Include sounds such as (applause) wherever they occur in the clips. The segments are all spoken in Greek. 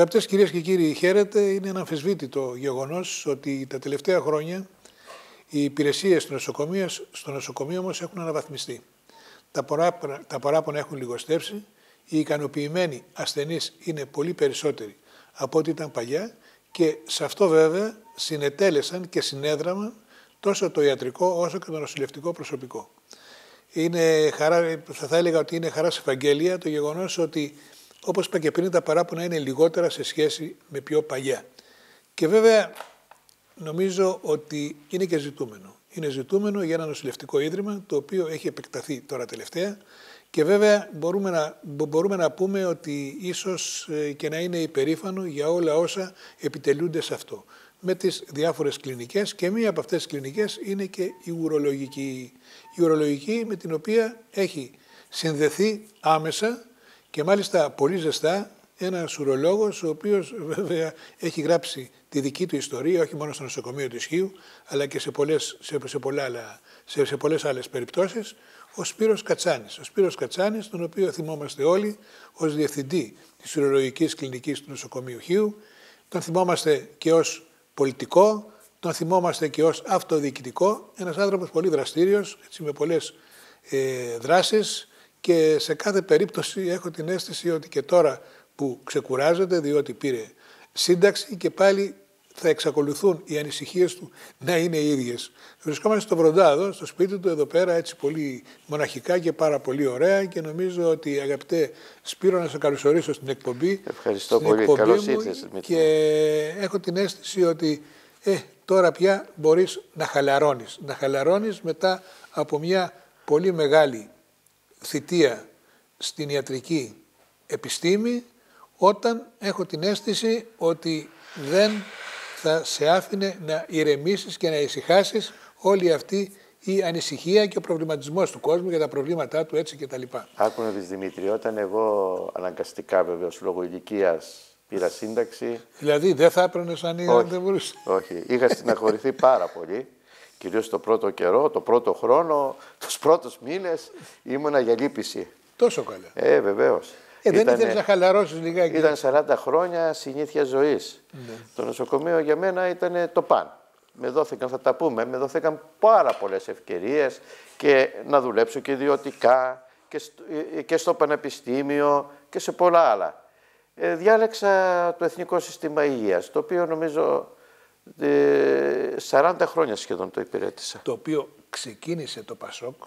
Αγαπητές κυρίες και κύριοι, χαίρετε. Είναι ένα αμφισβήτητο γεγονός ότι τα τελευταία χρόνια οι υπηρεσίες στο νοσοκομείο, στο νοσοκομείο όμως έχουν αναβαθμιστεί. Τα, παράπονα, τα παράπονα έχουν λιγοστεύσει, οι ικανοποιημένοι ασθενείς είναι πολύ περισσότεροι από ό,τι ήταν παλιά και σε αυτό βέβαια συνετέλεσαν και συνέδραμαν τόσο το ιατρικό όσο και το νοσηλευτικό προσωπικό. Είναι χαρά, θα έλεγα ότι είναι χαρά σε Ευαγγέλια το γεγονός ότι όπως είπα και πριν τα παράπονα είναι λιγότερα σε σχέση με πιο παλιά. Και βέβαια νομίζω ότι είναι και ζητούμενο. Είναι ζητούμενο για ένα νοσηλευτικό ίδρυμα το οποίο έχει επεκταθεί τώρα τελευταία και βέβαια μπορούμε να, μπορούμε να πούμε ότι ίσως ε, και να είναι υπερήφανο για όλα όσα επιτελούνται σε αυτό. Με τις διάφορες κλινικές και μία από αυτές τις κλινικές είναι και η ουρολογική. Η ουρολογική με την οποία έχει συνδεθεί άμεσα και μάλιστα πολύ ζεστά ένας ουρολόγος, ο οποίος βέβαια έχει γράψει τη δική του ιστορία, όχι μόνο στο νοσοκομείο του Ισχύου, αλλά και σε πολλές σε, σε, σε, σε πολλές άλλες περιπτώσεις, ο Σπύρος Κατσάνης. Ο Σπύρος Κατσάνης, τον οποίο θυμόμαστε όλοι ως διευθυντή της ουρολογικής κλινικής του νοσοκομείου Χίου, τον θυμόμαστε και ως πολιτικό, τον θυμόμαστε και ως αυτοδιοικητικό, ένας άνθρωπος πολύ δραστήριος, έτσι, με πολλές ε, δράσεις και σε κάθε περίπτωση έχω την αίσθηση ότι και τώρα που ξεκουράζεται διότι πήρε σύνταξη και πάλι θα εξακολουθούν οι ανησυχίες του να είναι οι ίδιες. Βρισκόμαστε στο Βροντάδο, στο σπίτι του, εδώ πέρα, έτσι πολύ μοναχικά και πάρα πολύ ωραία και νομίζω ότι αγαπητέ Σπύρο να σε καλωσορίσω στην εκπομπή. Ευχαριστώ πολύ. Καλώς ήρθατε. Και έχω την αίσθηση ότι ε, τώρα πια μπορείς να χαλαρώνεις. Να χαλαρώνεις μετά από μια πολύ μεγάλη θητεία στην ιατρική επιστήμη όταν έχω την αίσθηση ότι δεν θα σε άφηνε να ηρεμήσεις και να ησυχάσεις όλη αυτή η ανησυχία και ο προβληματισμός του κόσμου για τα προβλήματά του έτσι και τα λοιπά. Άκου να δεις Δημήτρη, όταν εγώ αναγκαστικά βέβαια λόγω ηλικίας πήρα σύνταξη... Δηλαδή δεν θα έπαιρνε αν όχι, δεν μπορούσε. Όχι, είχα στεναχωρηθεί πάρα πολύ. Κυρίως το πρώτο καιρό, το πρώτο χρόνο, (laughs) τους πρώτους μήνες ήμουνα για λύπηση. Τόσο καλά. Ε, βεβαίως. Ε, δεν ήθελες να χαλαρώσεις λιγάκι. Ήταν 40 χρόνια συνήθεια ζωής. Ναι. Το νοσοκομείο για μένα ήταν το παν. Με δόθηκαν, θα τα πούμε, με δόθηκαν πάρα πολλές ευκαιρίες και να δουλέψω και ιδιωτικά και στο, ε, και στο πανεπιστήμιο και σε πολλά άλλα. Ε, διάλεξα το Εθνικό Σύστημα Υγείας, το οποίο νομίζω 40 χρόνια σχεδόν το υπηρέτησα. Το οποίο ξεκίνησε το ΠΑΣΟΚ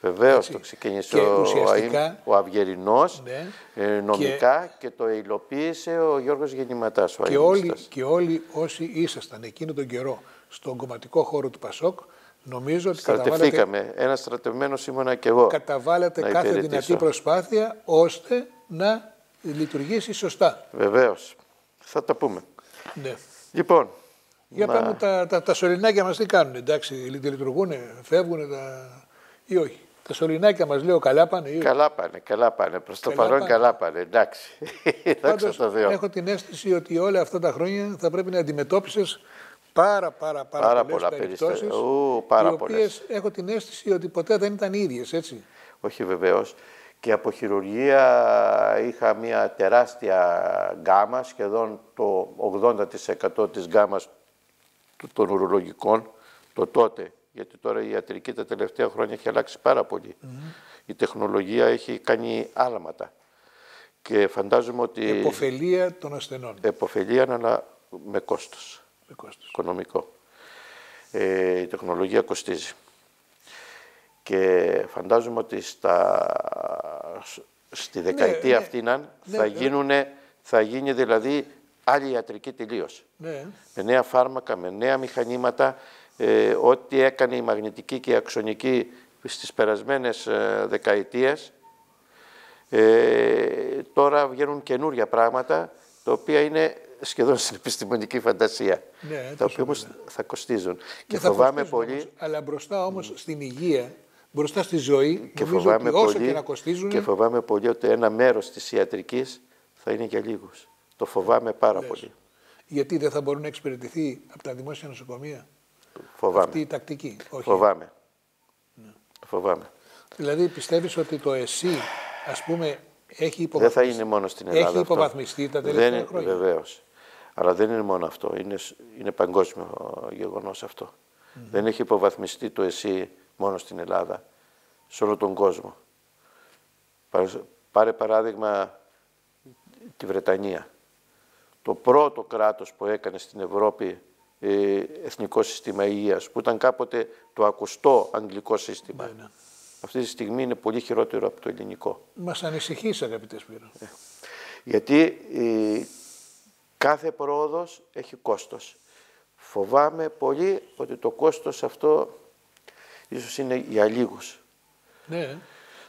Βεβαίως το ξεκίνησε ο, ουσιαστικά... ο Αυγερινός ναι. Ε, νομικά και... το υλοποίησε ο Γιώργος Γεννηματάς. και, όλοι, και όλοι όσοι ήσασταν εκείνο τον καιρό στον κομματικό χώρο του Πασόκ, νομίζω ότι καταβάλατε... Ένας στρατευμένος ήμουνα και εγώ. Καταβάλατε κάθε δυνατή προσπάθεια ώστε να λειτουργήσει σωστά. Βεβαίως. Θα τα πούμε. Ναι. Λοιπόν. Για πάμε τα, τα, τα σωληνάκια μας τι κάνουν, εντάξει, λειτουργούν, φεύγουν τα... ή όχι. Τα σωληνάκια μας λέω καλά πάνε. Ή... Καλά πάνε, καλά πάνε. Προς το παρόν πάνε. καλά πάνε. Εντάξει. Πάντως, το έχω την αίσθηση ότι όλα αυτά τα χρόνια θα πρέπει να αντιμετώπισες πάρα, πάρα, πάρα, πάρα πολλά περιπτώσεις, πάρα οι οποίες έχω την αίσθηση ότι ποτέ δεν ήταν ίδιες, έτσι. Όχι βεβαίως. Και από χειρουργία είχα μια τεράστια γκάμα, σχεδόν το 80% της γκάμας των ουρολογικών, το τότε γιατί τώρα η ιατρική τα τελευταία χρόνια έχει αλλάξει πάρα πολύ. Η τεχνολογία έχει κάνει άλματα. Και φαντάζομαι ότι... Εποφελία των ασθενών. Εποφελία, αλλά με κόστος. Με κόστος. Οικονομικό. Ε, η τεχνολογία κοστίζει. Και φαντάζομαι ότι στα, στη ναι, δεκαετία ναι, αυτή ναι, θα, ναι. γίνουν, θα γίνει δηλαδή άλλη ιατρική τελείω. Ναι. Με νέα φάρμακα, με νέα μηχανήματα, ε, ό,τι έκανε η μαγνητική και η αξονική στις περασμένες ε, δεκαετίες, ε, τώρα βγαίνουν καινούρια πράγματα, τα οποία είναι σχεδόν στην επιστημονική φαντασία. Ναι, τα οποία όμως θα κοστίζουν. Και φοβάμαι πολύ... Όμως, αλλά μπροστά όμως στην υγεία, μπροστά στη ζωή, και φοβάμαι ότι όσο πολύ, και να κοστίζουν... Και φοβάμαι πολύ ότι ένα μέρος της ιατρικής θα είναι για λίγους. Το φοβάμαι πάρα πολύ. Γιατί δεν θα μπορούν να εξυπηρετηθεί από τα δημόσια νοσοκομεία; Φοβάμαι. Αυτή η τακτική. Όχι. Φοβάμαι. Ναι. Φοβάμαι. Δηλαδή πιστεύεις ότι το εσύ, ας πούμε, Έχει Δεν θα είναι μόνο στην Ελλάδα. Έχει αυτό. υποβαθμιστεί τα τελευταία δεν, χρόνια; Βεβαίως. Αλλά δεν είναι μόνο αυτό. Είναι, σ- είναι παγκόσμιο γεγονός αυτό. Δεν έχει υποβαθμιστεί το εσύ μόνο στην Ελλάδα. Σε όλο τον κόσμο. Πάρε- Πάρε παράδειγμα τη Βρετανία. Το πρώτο κράτος που έκανε στην Ευρώπη ε, εθνικό σύστημα υγείας, που ήταν κάποτε το ακουστό αγγλικό σύστημα. Ναι, ναι. Αυτή τη στιγμή είναι πολύ χειρότερο από το ελληνικό. Μας ανησυχείς αγαπητές Σπύρο. Ε. Γιατί ε, κάθε πρόοδος έχει κόστος. Φοβάμαι πολύ ότι το κόστος αυτό ίσως είναι για λίγους. Ναι.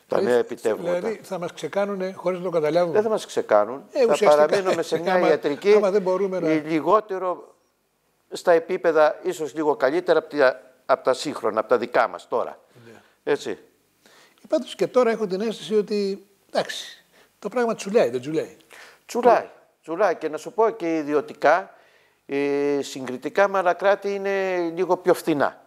Τα νέα επιτεύγματα. Δηλαδή θα μας ξεκάνουν χωρίς να το καταλάβουμε. Δεν θα μας ξεκάνουν. Ε, θα ουσιαστικά, παραμείνουμε σε μια άμα- ιατρική άμα δεν μπορούμε να- ε, λιγότερο στα επίπεδα, ίσως λίγο καλύτερα από τα, από τα σύγχρονα, από τα δικά μας τώρα. Ναι. Έτσι. Πάντως και τώρα έχω την αίσθηση ότι εντάξει, το πράγμα τσουλάει, δεν τσουλάει. Τσουλάει. Τσουλάει. Και να σου πω και ιδιωτικά, ε, συγκριτικά με άλλα κράτη είναι λίγο πιο φθηνά.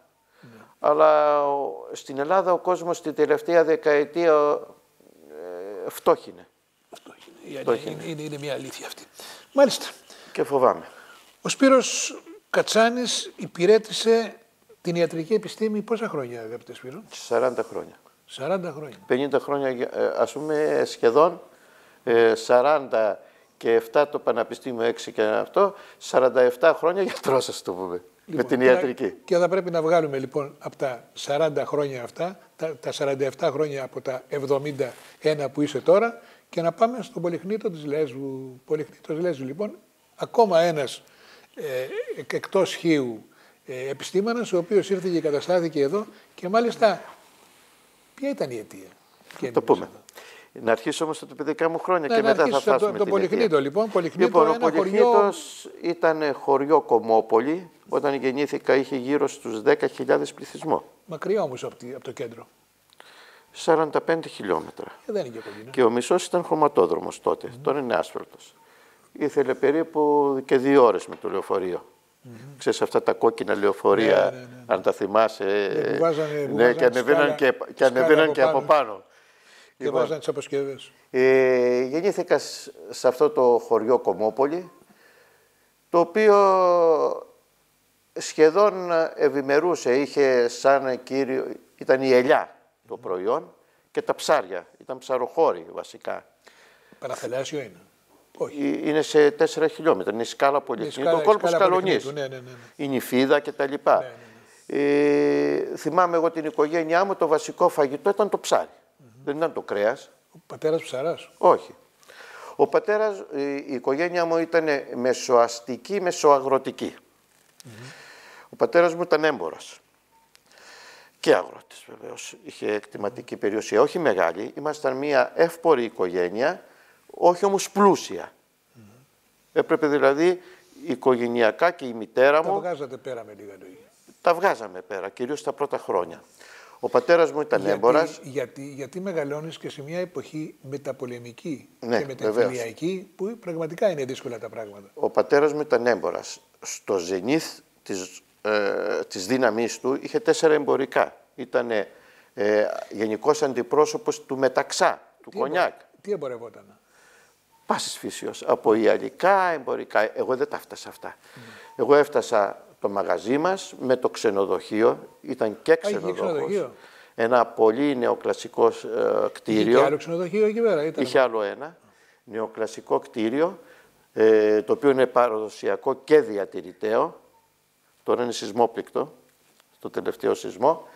Αλλά ο- στην Ελλάδα ο κόσμος την τελευταία δεκαετία ε, φτώχινε. Αυτό είναι. Η Αυτό αλήθεια είναι, είναι, είναι μια αλήθεια αυτή. Μάλιστα. Και φοβάμαι. Ο Σπύρος Κατσάνης υπηρέτησε την ιατρική επιστήμη πόσα χρόνια αγαπητέ Σπύρο; 40 χρόνια. 40 χρόνια. 50 χρόνια, ε, ας πούμε σχεδόν ε, 40 και 7 το Πανεπιστήμιο 6 και αυτό, 47 χρόνια γιατρός ας το πούμε, με την και- ιατρική. Και θα πρέπει να βγάλουμε λοιπόν από τα 40 χρόνια αυτά, τα, τα 47 χρόνια από τα 71 που είσαι τώρα και να πάμε στον Πολυχνήτο της Λέσβου. Πολυχνήτος Λέσβου λοιπόν, ακόμα ένας ε, εκ- εκτός χείου ε, επιστήμονας, ο οποίος ήρθε και καταστάθηκε εδώ και μάλιστα ποια ήταν η αιτία; Ποια Το είναι πούμε. μέσα εδώ; Να αρχίσω όμως από τα παιδικά μου χρόνια Ναι, και να μετά θα αρχίσεις από φτάσουμε το- την τον αιτία. Πολυχνήτο, λοιπόν. Πολυχνήτο, λοιπόν, ο ένα χωριό- Πολυχνήτος ήταν χωριό Κομμόπολη. Όταν γεννήθηκα είχε γύρω στους 10.000 πληθυσμό. Μακριά όμως από, τη- από το κέντρο. 45 χιλιόμετρα. Ε, δεν είναι και κοντινό. Και ο μισός ήταν χρωματόδρομος τότε. Τώρα είναι άσφαλτος. Ήθελε περίπου και δύο ώρες με το λεωφορείο. Ξέρεις αυτά τα κόκκινα λεωφορεία, Ναι, ναι, ναι, ναι. αν τα θυμάσαι. Ναι, που βάζανε- που ναι, βάζανε και ανεβαίναν σκάλα- και, και, σκάλα ανεβαίναν από και από πάνω. Πάνω. Και Λοιπόν, βάζαν τις αποσκευές. ε, γεννήθηκα σ- σε αυτό το χωριό Κομμόπολη, το οποίο σχεδόν ευημερούσε, είχε σαν κύριο, ήταν η ελιά το προϊόν και τα ψάρια, ήταν ψαροχώροι βασικά. Παραθαλάσσιο είναι. Όχι. Ε, Είναι σε 4 χιλιόμετρα, είναι η σκάλα Η Πολυεθνή, σκάλα- το η κόλπο σκάλα Σκαλονής, Πολυχνήτου, Ναι, ναι, ναι. ναι. η νυφίδα κτλ. Ε, θυμάμαι εγώ την οικογένειά μου, το βασικό φαγητό ήταν το ψάρι. Δεν ήταν το κρέας. Ο πατέρας ψαράς. Όχι. Ο πατέρας, η η οικογένειά μου ήταν μεσοαστική, μεσοαγροτική. Ο πατέρας μου ήταν έμπορος. Και αγρότης βεβαίως. Είχε εκτιματική περιουσία, όχι μεγάλη. Ήμασταν μια εύπορη οικογένεια, όχι όμως πλούσια. Έπρεπε δηλαδή οικογενειακά και η μητέρα Τα μου βγάζατε πέρα με λίγα λόγια. τα βγάζαμε πέρα, κυρίως τα πρώτα χρόνια. Ο πατέρας μου ήταν Γιατί, έμπορας. γιατί, γιατί μεγαλώνεις και σε μια εποχή μεταπολεμική Ναι, και μετεμφυλιακή που πραγματικά είναι δύσκολα τα πράγματα. Ο πατέρας μου ήταν έμπορας. Στο ζενήθ της, ε, της δύναμής του είχε τέσσερα εμπορικά. Ήταν ε, γενικός αντιπρόσωπος του Μεταξά, του Τι Κονιάκ. εμπο- Τι εμπορευόταν. Πάσης φύσεως. Από ιαλικά, εμπορικά. Εγώ δεν τα έφτασα αυτά. Εγώ έφτασα το μαγαζί μας με το ξενοδοχείο. Ήταν και είχε ξενοδοχός. ξενοδοχείο. Ένα πολύ νεοκλασικό ε, Είχε κτίριο. και άλλο ξενοδοχείο εκεί πέρα. Ήταν. Είχε άλλο ένα, νεοκλασικό κτίριο, ε, το οποίο είναι παραδοσιακό και διατηρηταίο. Τώρα είναι σεισμόπληκτο, στο τελευταίο σεισμό.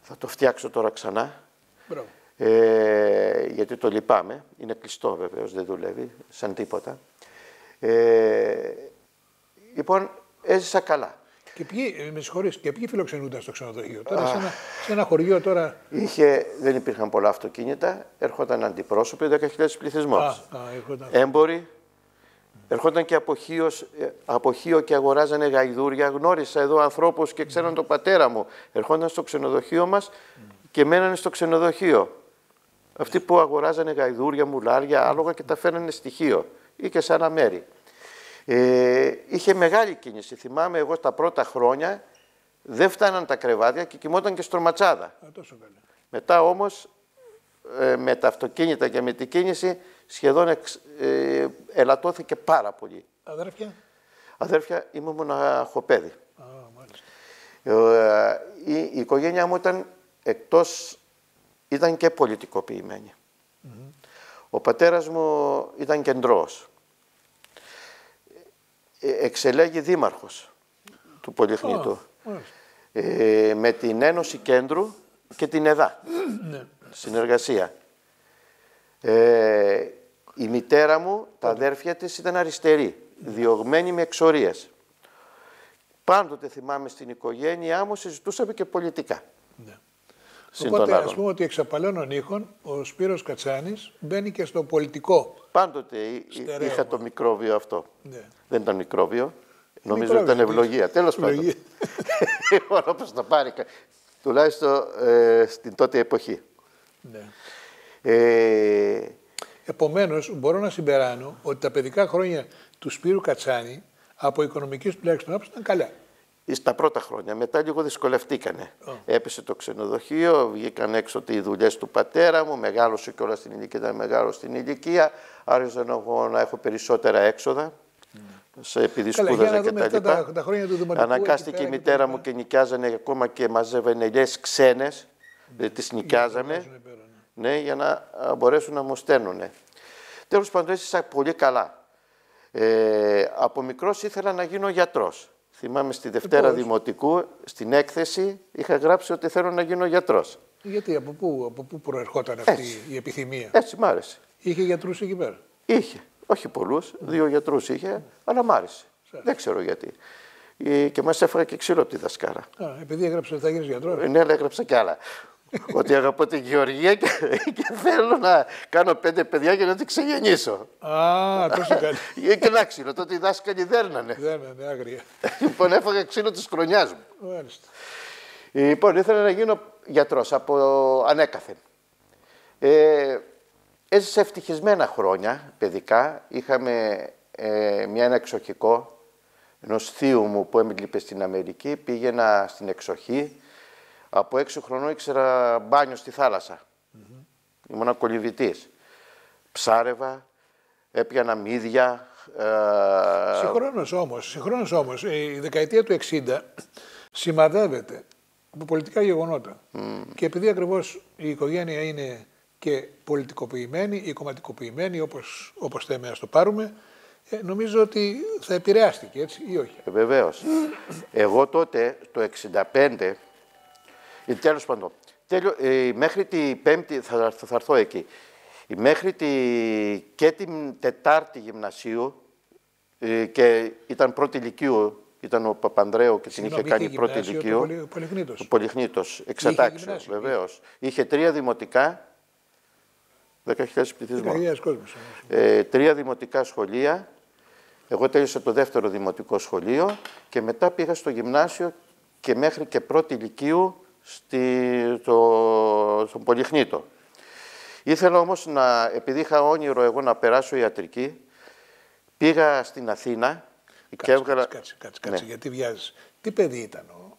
Θα το φτιάξω τώρα ξανά, Μπράβο. ε, γιατί το λυπάμαι. Είναι κλειστό βεβαίως, δεν δουλεύει, σαν τίποτα. Ε, λοιπόν, έζησα καλά. Και ποιοι, ε, με συγχωρείς, και ποιοι φιλοξενούνταν στο ξενοδοχείο; Τώρα σε ένα, σε ένα χωριό τώρα. Είχε, δεν υπήρχαν πολλά αυτοκίνητα, έρχονταν αντιπρόσωποι, 10.000 πληθυσμός. Α, α, έρχονταν. έμποροι. Ερχόταν και από Χίος, ε, από Χίο και αγοράζανε γαϊδούρια. Γνώρισα εδώ ανθρώπους και ξέραν τον πατέρα μου. Ερχόταν στο ξενοδοχείο μας και μένανε στο ξενοδοχείο. Αυτοί που αγοράζανε γαϊδούρια, μουλάρια, άλογα και τα φέρνανε στοιχείο ή και σαν αμέρι. Ε, είχε μεγάλη κίνηση. Θυμάμαι εγώ τα πρώτα χρόνια δεν φτάναν τα κρεβάτια και κοιμόταν και στρωματσάδα. Α, τόσο καλά. Μετά όμως ε, με τα αυτοκίνητα και με την κίνηση σχεδόν εξ, ε, ελαττώθηκε πάρα πολύ. Αδέρφια; Αδέρφια, είμαι μοναχοπέδι. Α, μάλιστα. Ε, η, η οικογένειά μου ήταν εκτός, ήταν και πολιτικοποιημένη. Ο πατέρας μου ήταν κεντρός. Ε, εξελέγει δήμαρχος του Πολυχνήτου. Α, μάλιστα. ε, με την Ένωση Κέντρου και την ΕΔΑ. Ναι. Συνεργασία. Ε, η μητέρα μου, τα αδέρφια της ήταν αριστερή, διωγμένη με εξορίες. Πάντοτε θυμάμαι στην οικογένειά μου συζητούσαμε και πολιτικά. ναι. Συν Οπότε των ας άλλων. πούμε ότι εξ απαλώνων ήχων ο Σπύρος Κατσάνης μπαίνει και στο πολιτικό. Πάντοτε εί- Στερέωμα. είχα το μικρόβιο αυτό. Ναι. Δεν ήταν μικρόβιο. Νομίζω Μικρόβιο, ήταν τι ευλογία. Τέλος πάντων. Ευλογία. (laughs) Λοιπόν, όπως το πάρει. κα- Τουλάχιστον ε, στην τότε εποχή. Ναι. Ε, Επομένως μπορώ να συμπεράνω ότι τα παιδικά χρόνια του Σπύρου Κατσάνη από οικονομικής τουλάχιστον άποψης ήταν καλά. Στα πρώτα χρόνια. Μετά λίγο δυσκολευτήκανε. Έπεσε το ξενοδοχείο, βγήκαν έξω οι δουλειές του πατέρα μου, μεγάλωσε κιόλα στην ηλικία, ήταν μεγάλο στην ηλικία. Άρχισα να έχω, να έχω περισσότερα έξοδα. Σε, επειδή Καλά, για σπούδαζα να και δούμε τα αυτά λοιπά. τα- τα χρόνια του δημοτικού εκεί Αναγκάστηκε πέρα η και μητέρα τα μου λοιπά. και νοικιάζανε ακόμα και μαζεύανε ελιές ξένες. Δηλαδή τις νοικιάζαμε. Βάζουνε πέρα, ναι. Ναι, για να α, μπορέσουν να μου στέλνουν. Τέλος πάντων, έζησα πολύ καλά. Ε, από μικρός ήθελα να γίνω γιατρός. Θυμάμαι στη Δευτέρα πώς; Δημοτικού, στην έκθεση, είχα γράψει ότι θέλω να γίνω γιατρός. Γιατί από πού, από πού προερχόταν αυτή Έτσι. η επιθυμία; Έτσι μ' άρεσε. Είχε γιατρούς εκεί πέρα; Είχε. Όχι πολλούς, δύο γιατρούς είχε, αλλά μ' άρεσε. Δεν ξέρω γιατί. Ε, Και μας έφαγα και ξύλο από τη δασκάρα. Α, επειδή έγραψε ότι θα γίνεις γιατρός. Ε, Ναι, αλλά έγραψα κι άλλα. Ότι αγαπώ τη Γεωργία και, και θέλω να κάνω πέντε παιδιά και να την ξεγεννήσω. Α, τόσο καλή. Ε, και να ξύλο, τότε οι δάσκαλοι δέρνανε. Δεν είναι άγρια. λοιπόν, έφαγα ξύλο της χρονιάς μου. Μάλιστα. Λοιπόν, ήθελα να γίνω γιατρός από ανέκαθεν. Ε, έζησα ευτυχισμένα χρόνια παιδικά. Είχαμε ε, μια, ένα εξοχικό ενό θείου μου που έμεινε στην Αμερική. Πήγαινα στην εξοχή. Από έξι χρονών ήξερα μπάνιο στη θάλασσα. Ήμουν κολυβητής. Ψάρευα, έπιανα μύδια. Ε, Συγχρόνως όμως, συγχρόνως όμως, η δεκαετία του 60 σημαδεύεται από πολιτικά γεγονότα. Και επειδή ακριβώς η οικογένεια είναι και πολιτικοποιημένη ή κομματικοποιημένη, όπως, όπως θέμε να το πάρουμε, ε, νομίζω ότι θα επηρεάστηκε, έτσι ή όχι. Ε, Βεβαίως. Εγώ τότε, το 65, ε, τέλος πάντων, τέλειο, ε, μέχρι τη Πέμπτη, θα, θα, θα έρθω εκεί, ε, μέχρι τη, και την Τετάρτη γυμνασίου, ε, και ήταν πρώτη ηλικίου, ήταν ο Παπανδρέου και την είχε Συγγνώμη, κάνει είχε πρώτη γυμνάσιο το ηλικίου. Πολυ- ο Πολυχνήτος. Ο Πολυχνήτος, εξατάξεως, γυμνάσιο, βεβαίως. Είχε τρία δημοτικά, 10.000 πληθυσμό. 10.000 κόσμος όμως. Ε, τρία δημοτικά σχολεία. Εγώ τέλειωσα το δεύτερο δημοτικό σχολείο και μετά πήγα στο γυμνάσιο και μέχρι και πρώτη ηλικίου στη, το, στον Πολυχνήτο. Ήθελα όμως να, επειδή είχα όνειρο εγώ να περάσω ιατρική, πήγα στην Αθήνα και Κάτσε, έβγαλα... κάτσε, κάτσε, κάτσε, Ναι. γιατί βιάζεις. Τι παιδί ήταν ο,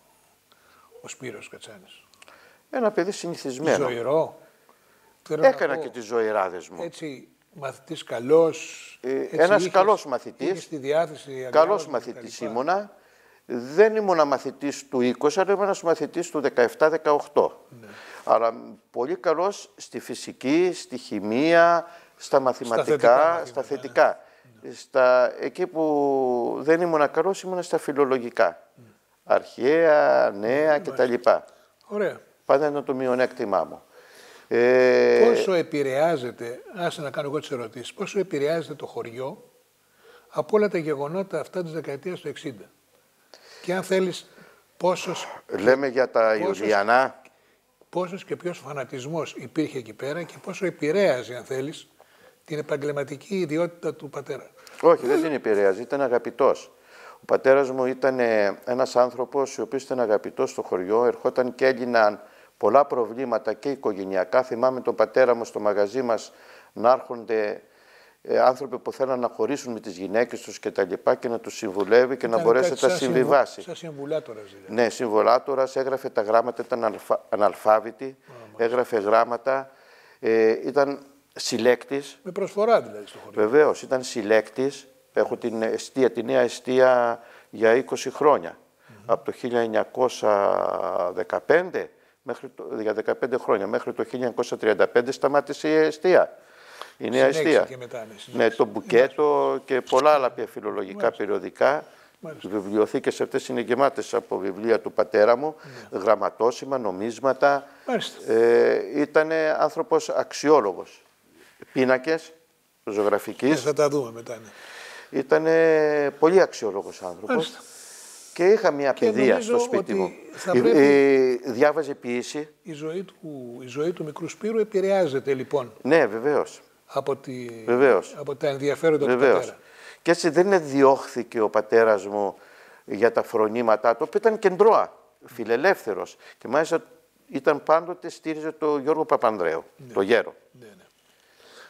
ο Σπύρος Κατσάνης; Ένα παιδί συνηθισμένο. Ζωηρό. Θέλω να Έκανα πω, και τις ζωηράδες μου. Έτσι, μαθητής καλός. Ε, έτσι ένας είχες- καλός μαθητής. είχες τη διάθεση. Καλός αγιάζοντας μαθητής κτλ. ήμουνα. Δεν ήμουνα μαθητής του 20, αλλά ήμουν ένας μαθητής του 17-18. Ναι. Αλλά πολύ καλός στη φυσική, στη χημεία, στα μαθηματικά, θετικά μαθήματα, στα ναι. θετικά. Στα, εκεί που δεν ήμουνα καλός ήμουνα στα φιλολογικά. Ναι. Αρχαία, νέα κτλ. Ωραία. Πάντα ήταν το μειονέκτημά μου. Ε, Πόσο επηρεάζεται, άσε να κάνω εγώ τις ερωτήσεις, πόσο επηρεάζεται το χωριό από όλα τα γεγονότα αυτά της δεκαετίας του 60. Και αν θέλεις πόσος, λέμε για τα Πόσος- Ιουλιανά. πόσος και ποιος φανατισμός υπήρχε εκεί πέρα και πόσο επηρέαζε, αν θέλεις, την επαγγελματική ιδιότητα του πατέρα. Όχι, δεν την επηρέαζε, ήταν αγαπητός. Ο πατέρας μου ήταν ε, ένας άνθρωπος ο οποίος ήταν αγαπητός στο χωριό, ερχόταν και έγιναν πολλά προβλήματα και οικογενειακά. Θυμάμαι τον πατέρα μου στο μαγαζί μας να έρχονται ε, άνθρωποι που θέλαν να χωρίσουν με τις γυναίκες τους και τα λοιπά και να τους συμβουλεύει και να Ήταν μπορέσει να κάτι τα σαν συμβου- συμβιβάσει. Σαν συμβουλάτορας δηλαδή. Ναι, συμβολάτορας, έγραφε τα γράμματα, ήταν αλφα, αναλφάβητη, έγραφε γράμματα. Ε, ήταν συλλέκτης, Με προσφορά δηλαδή στο χωριό. βεβαίως, ήταν συλλέκτης. Έχω την εστία, τη νέα εστία για 20 χρόνια. Από το 1915 μέχρι το, για 15 χρόνια, μέχρι το 1935 σταμάτησε η εστία. Η νέα Συνέχισε εστία. και μετά, ναι, Ναι, συνέχισε. το μπουκέτο και πολλά άλλα πια φιλολογικά περιοδικά. Μάλιστα. Οι βιβλιοθήκες αυτές είναι γεμάτες από βιβλία του πατέρα μου, γραμματόσημα, νομίσματα. Μάλιστα. Ε, ήταν άνθρωπος αξιόλογος. Πίνακες Και ζωγραφικής. θα τα δούμε μετά. Ναι. Ήταν πολύ αξιόλογος άνθρωπος. Μάλιστα. Και είχα μια Και παιδεία νομίζω στο σπίτι ότι μου. θα Ε, πρέπει- ε, διάβαζε ποιήση. Η, ζωή του, η ζωή του μικρού Σπύρου επηρεάζεται λοιπόν Ναι, βεβαίως. Από, τη, Βεβαίως. από τα ενδιαφέροντα του Βεβαίως. πατέρα. Και έτσι δεν διώχθηκε ο πατέρας μου για τα φρονήματά του, που ήταν κεντρώα, φιλελεύθερος. Και μάλιστα ήταν πάντοτε, στήριζε το Γιώργο Παπανδρέου, το γέρο, Ναι, ναι.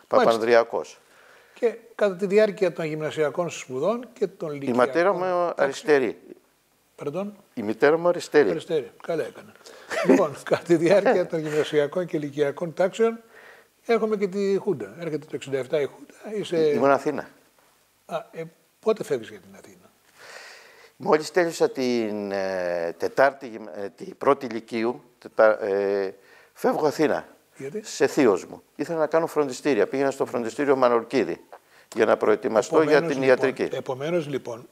Παπανδριακός. Και κατά τη διάρκεια των γυμνασιακών σπουδών και των Η λυκειακών... ματέρα μου αριστερή. Πardon, Η μητέρα μου αριστερή. αριστερή. Καλά έκανα. λοιπόν, (laughs) κατά τη διάρκεια των γυμνασιακών και λυκειακών τάξεων έχουμε και τη Χούντα. Έρχεται το 67 η Χούντα. Είσαι... Ήμουν Αθήνα. Α, ε, πότε φεύγεις για την Αθήνα; Μόλις τέλειωσα την ε, τετάρτη, γυμ- ε, την πρώτη ηλικίου, τετά, ε, φεύγω Αθήνα. Γιατί; Σε θείος μου. Ήθελα να κάνω φροντιστήρια. Πήγαινα στο φροντιστήριο Μανολκίδη για να προετοιμαστώ για Επομένως, την λοιπόν, ιατρική. Επομένως λοιπόν,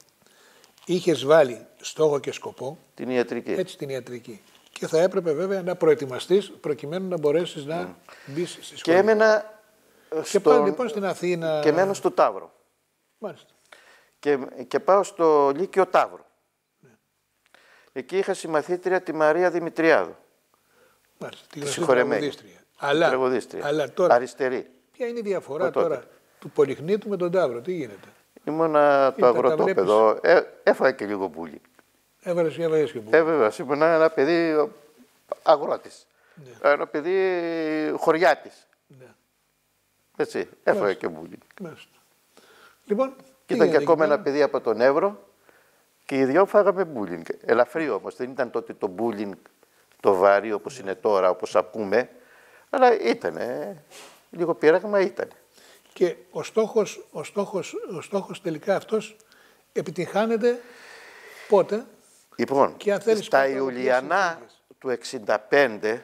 είχες βάλει στόχο και σκοπό Την ιατρική. έτσι την ιατρική. Και θα έπρεπε βέβαια να προετοιμαστείς προκειμένου να μπορέσεις να μπεις στη σχολή. Ναι. Και έμενα ε, Και στον- πάλι λοιπόν στην Αθήνα. και μένω στο Ταύρο. Μάλιστα. Και, και πάω στο Λύκειο Ταύρο. Ναι. Εκεί είχα συμμαθήτρια τη Μαρία Δημητριάδου. Μάλιστα. Τη Τη γνωστή συγχωρεμένη. τραγουδίστρια. Αλλά, Τραγουδίστρια. αλλά τώρα, Αριστερή. ποια είναι η διαφορά Από τότε. τώρα του Πολυχνήτου με τον Ταύρο, τι γίνεται; Ήμουνα το Κοίτα, τα αγροτόπεδο. Ε, έφαγα και λίγο μπουλί. Έβαλες ή έβαλες και που. Ε, βέβαια, ήμουν ένα παιδί αγρότης. Ναι. Ένα παιδί χωριάτης. Ναι. Έτσι, έφαγα και μπουλί. Μάλιστα. Λοιπόν, Και τι ήταν και γίνεται ακόμα εκεί ένα παιδί από τον Εύρο και οι δυο φάγαμε μπούλινγκ. Ελαφρύ όμως, δεν ήταν τότε το μπούλινγκ το βάρη όπως είναι τώρα, όπως ακούμε, αλλά ήταν, λίγο πείραγμα ήταν. Και ο στόχος, ο στόχος, ο στόχος τελικά αυτός επιτυγχάνεται πότε; Λοιπόν, Και αν θέλεις στα κάτω από ποιες Ιουλιανά του 65,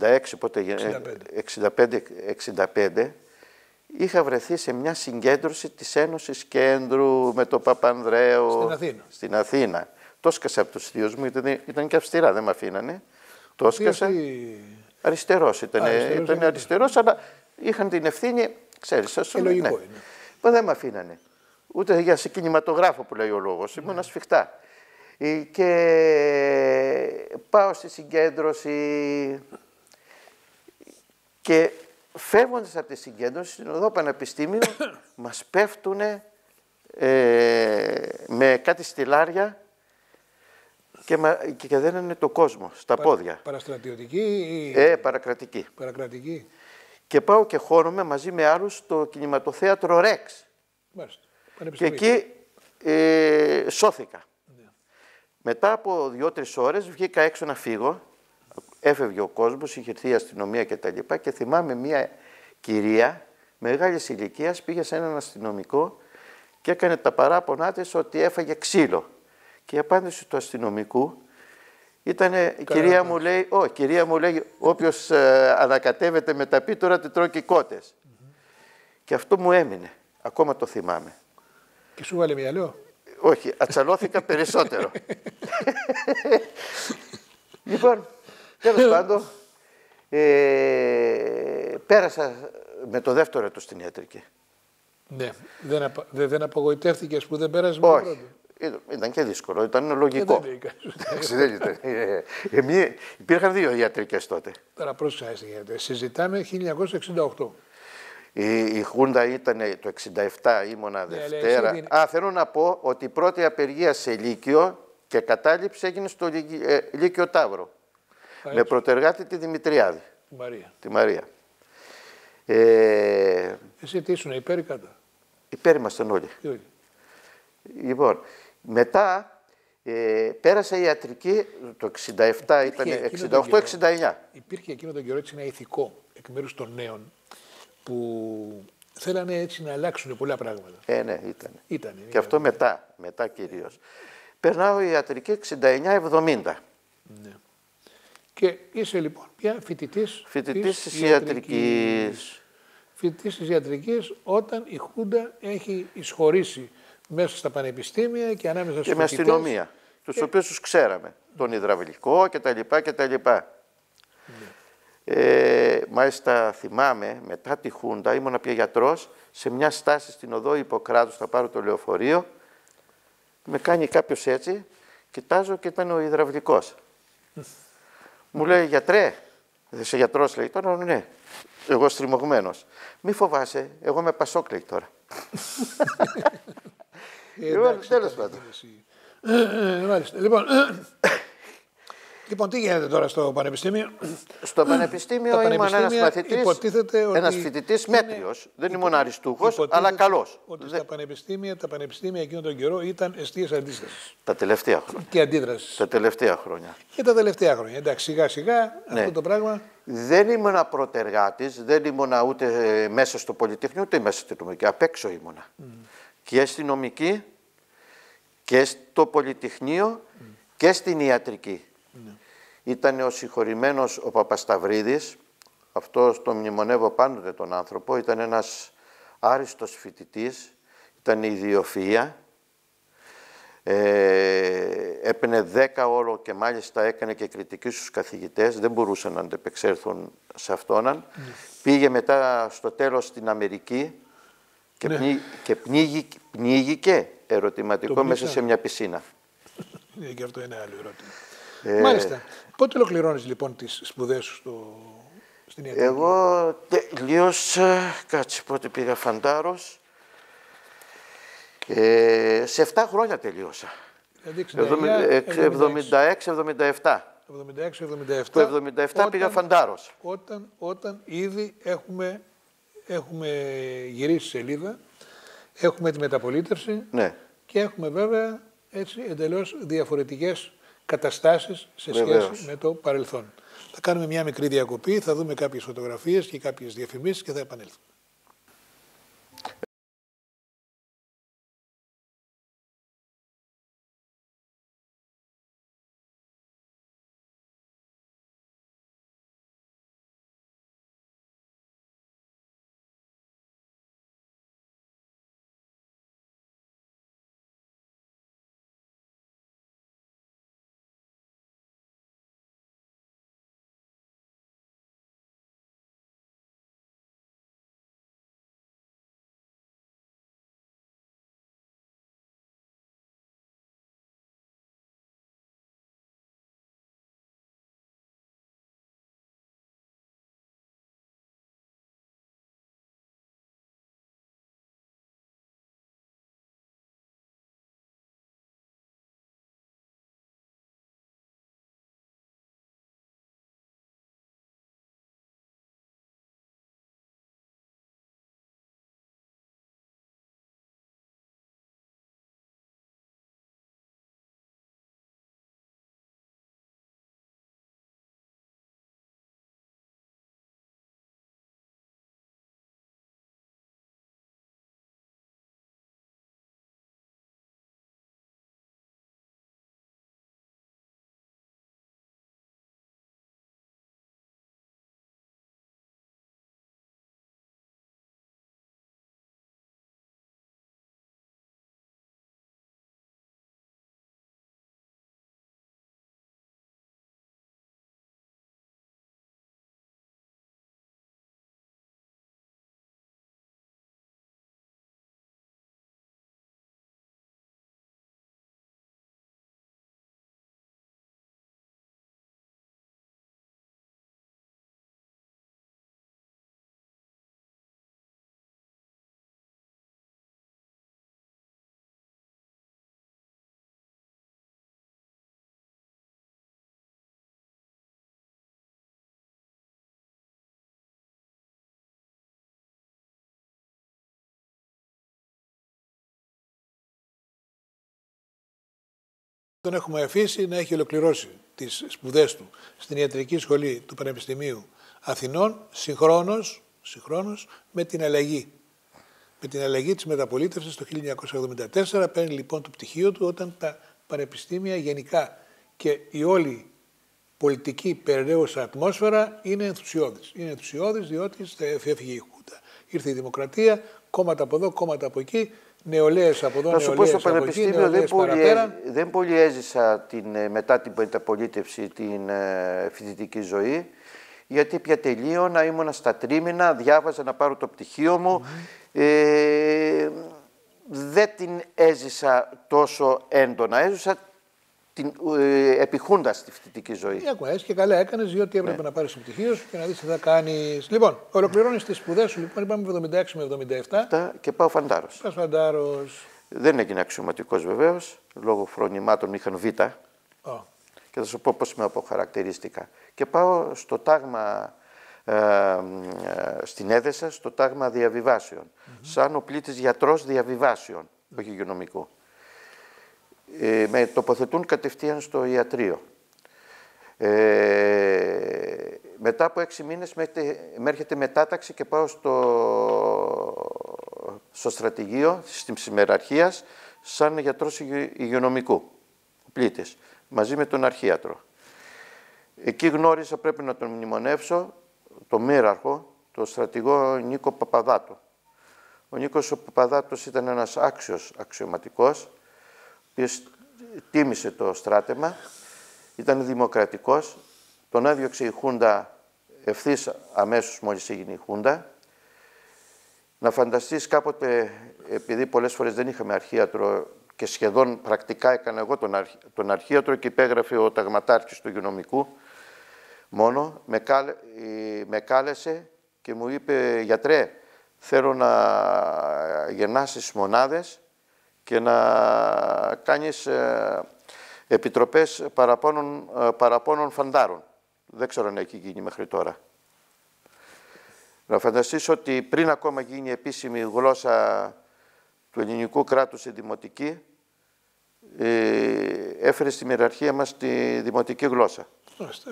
66 πότε γίνε, 65-65, είχα βρεθεί σε μια συγκέντρωση της Ένωσης Κέντρου με τον Παπανδρέο. Στην Αθήνα. Στην Αθήνα. Το έσκασα από τους θείους μου, ήταν, ήταν και αυστηρά, δεν με αφήνανε. Το έσκασα. Τι- Αριστερός ήταν, Αριστερός ήταν είναι. αριστερός, αλλά είχαν την ευθύνη, ξέρεις, ας Ε, πούμε, λογικό ναι. είναι. Μα δεν με αφήνανε. Ούτε για σε κινηματογράφο που λέει ο λόγος, ήμουν Ναι. σφιχτά. Ε, Και πάω στη συγκέντρωση και φεύγοντας από τη συγκέντρωση, στην οδό Πανεπιστήμιο, (coughs) μας πέφτουν με κάτι στυλάρια και, μα, και καδένανε το κόσμο στα πόδια. Παραστρατιωτική ή Ε, παρακρατική. παρακρατική. Και πάω και χώνομαι μαζί με άλλους στο κινηματοθέατρο Ρεξ. Μάλιστα. Και Πανεπιστημίου. εκεί ε, σώθηκα. Μετά από δύο-τρεις ώρες βγήκα έξω να φύγω. Έφευγε ο κόσμος, είχε έρθει η αστυνομία κτλ. Και, τα λοιπά και θυμάμαι μια κυρία μεγάλης ηλικίας πήγε σε έναν αστυνομικό και έκανε τα παράπονά της ότι έφαγε ξύλο. Και η απάντηση του αστυνομικού ήταν, η κυρία μου λέει, «Ω, η κυρία μου λέει, όποιος ε, ανακατεύεται με τα πίτωρα, τη τρώει και οι κότες». Και αυτό μου έμεινε. Ακόμα το θυμάμαι. Και σου βάλε μυαλό. Όχι, ατσαλώθηκα περισσότερο. λοιπόν, τέλος πάντων, ε, πέρασα με το δεύτερο έτος στην ιατρική. Ναι. Δεν, απα... δεν, δεν απογοητεύτηκες που δεν πέρασες με το Όχι, πρώτο; ήταν, ήταν και δύσκολο, ήταν Και λογικό. δεν λέει κανείς. Εντάξει, δεν ήταν. Ε, ε, μία- υπήρχαν δύο ιατρικές τότε. Τώρα πρόσεξα έτσι γίνεται. Συζητάμε 1968. Η, η Χούντα ήταν το 67, ήμουνα Ναι, αλλά Δευτέρα. εσύ την- Α, θέλω να πω ότι η πρώτη απεργία σε Λύκειο και κατάληψη έγινε στο Λυκει- ε, Λύκειο Ταύρο. Α, με πρωτεργάτη τη Δημητριάδη, Μαρία. τη Μαρία. Ε, Εσύ τι ήσουν υπέρ ή κατά; υπέρ ήμασταν όλοι. Τι όχι. Λοιπόν, μετά ε, πέρασα ιατρική το 67, ήταν εκείνο τον καιρό. 68-69. Υπήρχε εκείνο τον καιρό έτσι ένα ηθικό εκ μέρους των νέων που θέλανε έτσι να αλλάξουν πολλά πράγματα. Ε, ναι, ήταν. Ήταν. Και αυτό μετά, μετά κυρίως. Περνάω ιατρική 69-70. Ναι. Και είσαι λοιπόν πια φοιτητής Φοιτητής της ιατρικής. Φοιτητής της ιατρικής όταν η Χούντα έχει εισχωρήσει μέσα στα πανεπιστήμια και ανάμεσα στους Και με φοιτητές. αστυνομία. Τους οποίους τους ξέραμε. Τον υδραυλικό κτλ. κτλ. Ε, μάλιστα θυμάμαι μετά τη Χούντα, ήμουνα πια γιατρός, σε μια στάση στην οδό Ιπποκράτους, θα πάρω το λεωφορείο, με κάνει κάποιος έτσι, κοιτάζω και ήταν ο υδραυλικός. Μου λέει γιατρέ, δεν είσαι γιατρός λέει, τώρα ναι, εγώ στριμωγμένος. Μη φοβάσαι, εγώ είμαι Πασόκ λέει τώρα. Ε, Λοιπόν, εντάξει, τέλος ήταν πάντων. εσύ. Ε, ε, Μάλιστα. Λοιπόν, λοιπόν, τι γίνεται τώρα στο Πανεπιστήμιο; Στο πανεπιστήμιο Τα ήμουν ένας πανεπιστήμια μαθητής, υποτίθεται ότι ένας φοιτητής είναι- μέτριος. Δεν ήμουν αριστούχος, Υποτίθεται αλλά καλός. Ότι Δεν- στα πανεπιστήμια, τα πανεπιστήμια εκείνο τον καιρό ήταν αιστείες αντίστασης Τα τελευταία χρόνια. και αντίδρασης. Τα τελευταία χρόνια. Και τα τελευταία χρόνια. Εντάξει, σιγά σιγά Ναι. αυτό το πράγμα. Δεν ήμουνα πρωτεργάτης, δεν ήμουνα ούτε ε, μέσα στο Πολυτεχνείο, ούτε μέσα στην νομική. Απ' έξω ήμουνα. Και στη νομική και στο Πολυτεχνείο και στην ιατρική. Ήταν ο συγχωρημένος ο Παπασταυρίδης, αυτό το μνημονεύω πάντοτε τον άνθρωπο, ήταν ένας άριστος φοιτητής, ήταν ιδιοφυΐα, ε, έπαιρνε 10 όλο και μάλιστα έκανε και κριτική στους καθηγητές, δεν μπορούσαν να αντεπεξέλθουν σε αυτόν. Πήγε μετά στο τέλος στην Αμερική και, Ναι. πνί, και πνίγει, πνίγηκε ερωτηματικό Το μέσα πνίξανε. σε μια πισίνα. Ε, και αυτό είναι άλλο ερώτημα. Ε, Μάλιστα. Πότε ολοκληρώνεις λοιπόν τις σπουδές σου στο, στην ιατρική; Εγώ τελείωσα, κάτσε πότε πήγα φαντάρος, ε, σε 7 χρόνια τελείωσα. Δηλαδή 76-77. 76-77. Το 77 πήγα φαντάρος. Όταν, όταν ήδη έχουμε, έχουμε γυρίσει σελίδα, έχουμε τη μεταπολίτευση Ναι. και έχουμε βέβαια έτσι εντελώς διαφορετικές καταστάσεις σε Βεβαίως. σχέση με το παρελθόν. Θα κάνουμε μια μικρή διακοπή, θα δούμε κάποιες φωτογραφίες και κάποιες διαφημίσεις και θα επανέλθουμε. Τον έχουμε αφήσει να έχει ολοκληρώσει τις σπουδές του στην Ιατρική Σχολή του Πανεπιστημίου Αθηνών, συγχρόνως συγχρόνως με την αλλαγή. Με την αλλαγή της μεταπολίτευσης το 1974 παίρνει λοιπόν το πτυχίο του όταν τα πανεπιστήμια γενικά και η όλη πολιτική περιραίωσα ατμόσφαιρα είναι ενθουσιώδης. Είναι ενθουσιώδης διότι έφυγε η Χούντα. Ήρθε η δημοκρατία, κόμματα από εδώ, κόμματα από εκεί, νεολαίες από εδώ, Να σου πω στο Πανεπιστήμιο δεν πολύ, δεν πολύ έζησα την, ε, μετά την μεταπολίτευση την ε, φοιτητική ζωή γιατί πια τελείωνα, ήμουνα στα τρίμηνα, διάβαζα να πάρω το πτυχίο μου. Ε, δεν την έζησα τόσο έντονα. Έζησα την ε, επιχούντας στη φοιτητική ζωή. Ε, και καλά έκανες, διότι έπρεπε ναι. να πάρεις το πτυχίο σου και να δεις τι θα κάνεις. Λοιπόν, ολοκληρώνεις τις σπουδές σου, λοιπόν, είπαμε 76 με 77. και πάω φαντάρος. Πας φαντάρος. Δεν έγινε αξιωματικός βεβαίως, λόγω φρονημάτων είχαν β. Oh. Και θα σου πω πώς με αποχαρακτηρίστηκα. Και πάω στο τάγμα ε, ε, στην Έδεσα, στο τάγμα διαβιβάσεων. Σαν ο πλήτης γιατρός διαβιβάσεων, όχι υγειονομικού ε, με τοποθετούν κατευθείαν στο ιατρείο. Ε, μετά από έξι μήνες με, έρχεται μετάταξη και πάω στο, στο στρατηγείο, στην ψημεραρχία, σαν γιατρός υγειονομικού, πλήτης, μαζί με τον αρχίατρο. Εκεί γνώρισα, πρέπει να τον μνημονεύσω, το μοίραρχο, το στρατηγό Νίκο Παπαδάτο. Ο Νίκος ο Παπαδάτος ήταν ένας άξιος αξιωματικός, οποίος τίμησε το στράτεμα, ήταν δημοκρατικός, τον έδιωξε η Χούντα ευθύς αμέσως μόλις έγινε η Χούντα. Να φανταστείς κάποτε, επειδή πολλές φορές δεν είχαμε αρχίατρο και σχεδόν πρακτικά έκανα εγώ τον, τον αρχίατρο και υπέγραφε ο ταγματάρχης του υγειονομικού, μόνο με, κάλε... με κάλεσε και μου είπε «Γιατρέ, θέλω να γεννάσεις μονάδες και να κάνεις ε, επιτροπές παραπώνων, ε, παραπώνων φαντάρων. Δεν ξέρω αν έχει γίνει μέχρι τώρα. Να φανταστείς ότι πριν ακόμα γίνει η επίσημη γλώσσα του ελληνικού κράτους η δημοτική, ε, έφερε στη μοιραρχία μας τη δημοτική γλώσσα.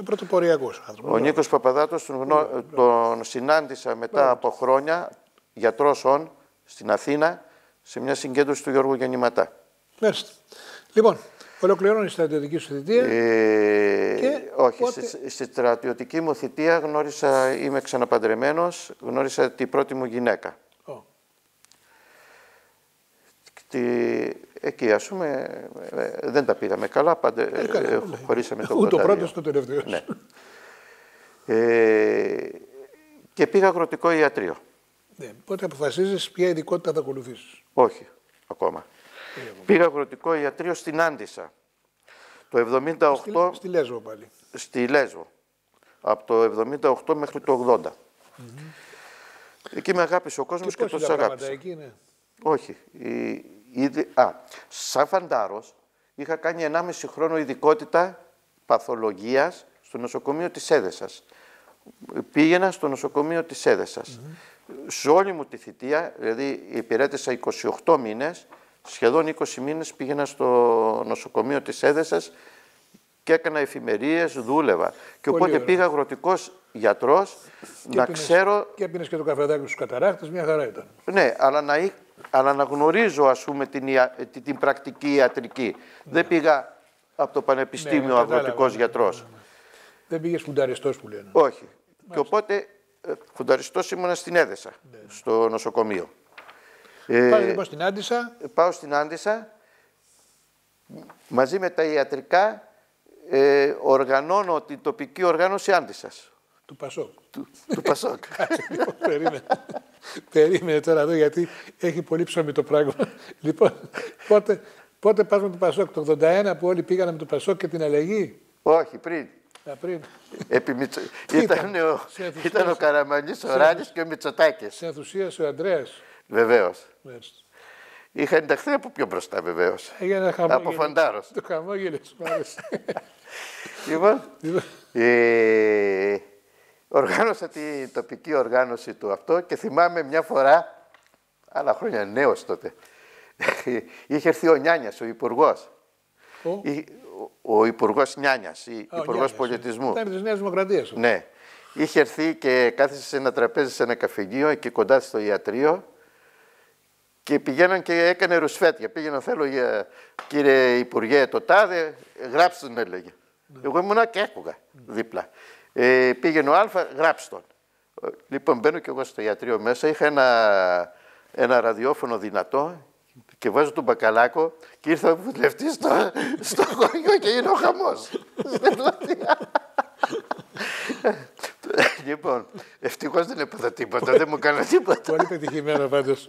Πρωτοποριακός άνθρωπος. Ο Νίκος Παπαδάτος τον, γνω... τον συνάντησα μετά από χρόνια γιατρός όν στην Αθήνα σε μια συγκέντρωση του Γιώργου Γεννηματά. Μάλιστα. Λοιπόν, ολοκληρώνει η στρατιωτική σου θητεία. Ε, και όχι, πότε... στη, στη στρατιωτική μου θητεία γνώρισα, είμαι ξαναπαντρεμένος, γνώρισα την πρώτη μου γυναίκα. Oh. Τη, εκεί ας πούμε ε, δεν τα πήγαμε καλά, πάντα ε, καλά, ε, χωρίσαμε τον Ούτε το πρώτος στο τελευταίος. Ναι. Ε, και πήγα αγροτικό ιατρείο. Ναι. Πότε αποφασίζεις ποια ειδικότητα θα ακολουθήσεις. Όχι, ακόμα. Πήγα αγροτικό ιατρείο στην Άντισα. Το 78... Στη, στη Λέσβο πάλι. Στη Λέσβο. Από το 78 μέχρι το 80. Mm Εκεί με αγάπησε ο κόσμος και, και τους αγάπησε. Εκεί, ναι. Όχι. Η, η, α, σαν φαντάρος είχα κάνει 1,5 χρόνο ειδικότητα παθολογίας στο νοσοκομείο της Έδεσας. Πήγαινα στο νοσοκομείο της Έδεσας σε όλη μου τη θητεία, δηλαδή υπηρέτησα 28 μήνες, σχεδόν 20 μήνες πήγαινα στο νοσοκομείο της Έδεσας και έκανα εφημερίες, δούλευα. Και οπότε πήγα αγροτικός γιατρός να ξέρω... Και έπινες και το καφεδάκι στους καταράχτες, μια χαρά ήταν. Ναι, αλλά να, αλλά να γνωρίζω ας πούμε την, την, την πρακτική ιατρική. Ναι. Δεν πήγα από το Πανεπιστήμιο ναι, ναι αγροτικός γιατρός. Δεν πήγες φουνταριστός που λένε. Όχι. Και οπότε ε, φουνταριστός ήμουνα στην Έδεσα, ναι. στο νοσοκομείο. Πάω λοιπόν στην Άντισα. Ε, πάω στην Άντισα. Μαζί με τα ιατρικά ε, οργανώνω την τοπική οργάνωση Άντισας. Του Πασόκ. Του, του Πασόκ. (laughs) λοιπόν, περίμενε. περίμενε τώρα εδώ γιατί έχει πολύ ψωμί το πράγμα. (laughs) λοιπόν, πότε, πότε πας με το Πασόκ, το 81 που όλοι πήγανε με το Πασόκ και την αλλαγή; Όχι, πριν. Πριν. Μητσο... ήταν, ο... ήταν ο Καραμανής, ο Ράνης και ο Μητσοτάκης. Σε ενθουσίασε ο Αντρέας. Βεβαίως. Είχα ενταχθεί από πιο μπροστά βεβαίως. Από φαντάρο. Το χαμόγελο σου άρεσε. λοιπόν, λοιπόν. ε, οργάνωσα την τοπική οργάνωση του αυτό και θυμάμαι μια φορά, άλλα χρόνια νέος τότε, (laughs) είχε έρθει ο Νιάνιας, ο υπουργός ο; Υπουργός Νιάνιας, Υπουργός Πολιτισμού. Ήταν της Νέας Δημοκρατίας. Ναι. είχε έρθει και κάθισε σε ένα τραπέζι σε ένα καφενείο εκεί κοντά στο ιατρείο και πηγαίναν και έκανε ρουσφέτια. Πήγαιναν, θέλω για κύριε Υπουργέ, το τάδε, γράψτε τον έλεγε. Εγώ ήμουνα και άκουγα δίπλα. Ε, πήγαινε ο Α, γράψτε τον. Λοιπόν, μπαίνω και εγώ στο ιατρείο μέσα, είχα ένα, ένα ραδιόφωνο δυνατό και βάζω τον μπακαλάκο και ήρθα ο βουλευτής στο, στο χωριό και είναι ο χαμός. λοιπόν, ευτυχώς δεν έπαθα τίποτα, δεν μου έκανα τίποτα. Πολύ πετυχημένο πάντως.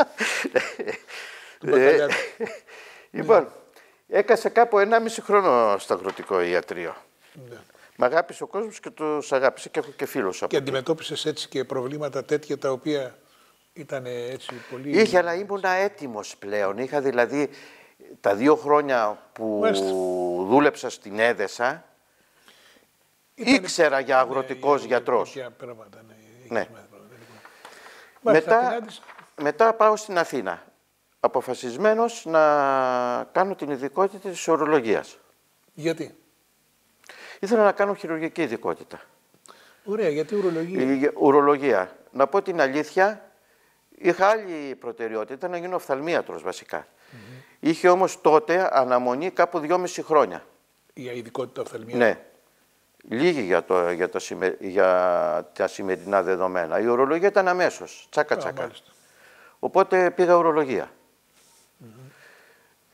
Ε, λοιπόν, έκασε κάπου 1,5 χρόνο στο αγροτικό ιατρείο. Ναι. Μ' αγάπησε ο κόσμος και τους αγάπησε και έχω και φίλους από Και εκεί. αντιμετώπισες έτσι και προβλήματα τέτοια τα οποία ήταν έτσι πολύ. Είχε, αλλά ήμουν έτοιμος πλέον. Είχα δηλαδή τα δύο χρόνια που Μάλιστα. δούλεψα στην Έδεσα, Ήταν- ήξερα για αγροτικός για- γιατρός. Για πράγματα, ναι. Έχεις Ναι. μάθει πράγματα, λοιπόν. Μάλιστα, την Μετά, άντισα. μετά πάω στην Αθήνα. Αποφασισμένος να κάνω την ειδικότητα της ορολογίας. Γιατί; Ήθελα να κάνω χειρουργική ειδικότητα. Ωραία, γιατί ουρολογία; Η ουρολογία. Να πω την αλήθεια, είχα άλλη προτεραιότητα να γίνω οφθαλμίατρος βασικά. Είχε όμως τότε αναμονή κάπου δυόμιση χρόνια. Για ειδικότητα οφθαλμία. Ναι. Λίγη για, το, για, το, σημε- για τα σημερινά δεδομένα. Η ουρολογία ήταν αμέσως. Τσάκα Α, τσάκα. μάλιστα. Οπότε πήγα ουρολογία.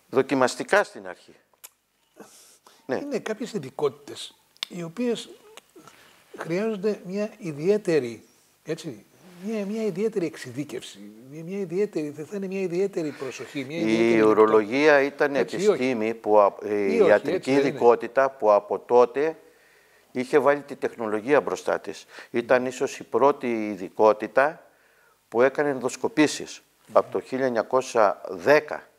Δοκιμαστικά στην αρχή. Ναι. Είναι κάποιες ειδικότητες οι οποίες χρειάζονται μια ιδιαίτερη, έτσι, μια, μια ιδιαίτερη εξειδίκευση, μια, μια ιδιαίτερη, θα είναι μια ιδιαίτερη προσοχή. Μια ιδιαίτερη Η ουρολογία ήταν Έτσι ή όχι; επιστήμη, που, α- η Ή όχι, ιατρική έτσι δεν είναι. ειδικότητα που από τότε είχε βάλει τη τεχνολογία μπροστά της. Ήταν ίσως η πρώτη ειδικότητα που έκανε ενδοσκοπήσεις. Από το 1910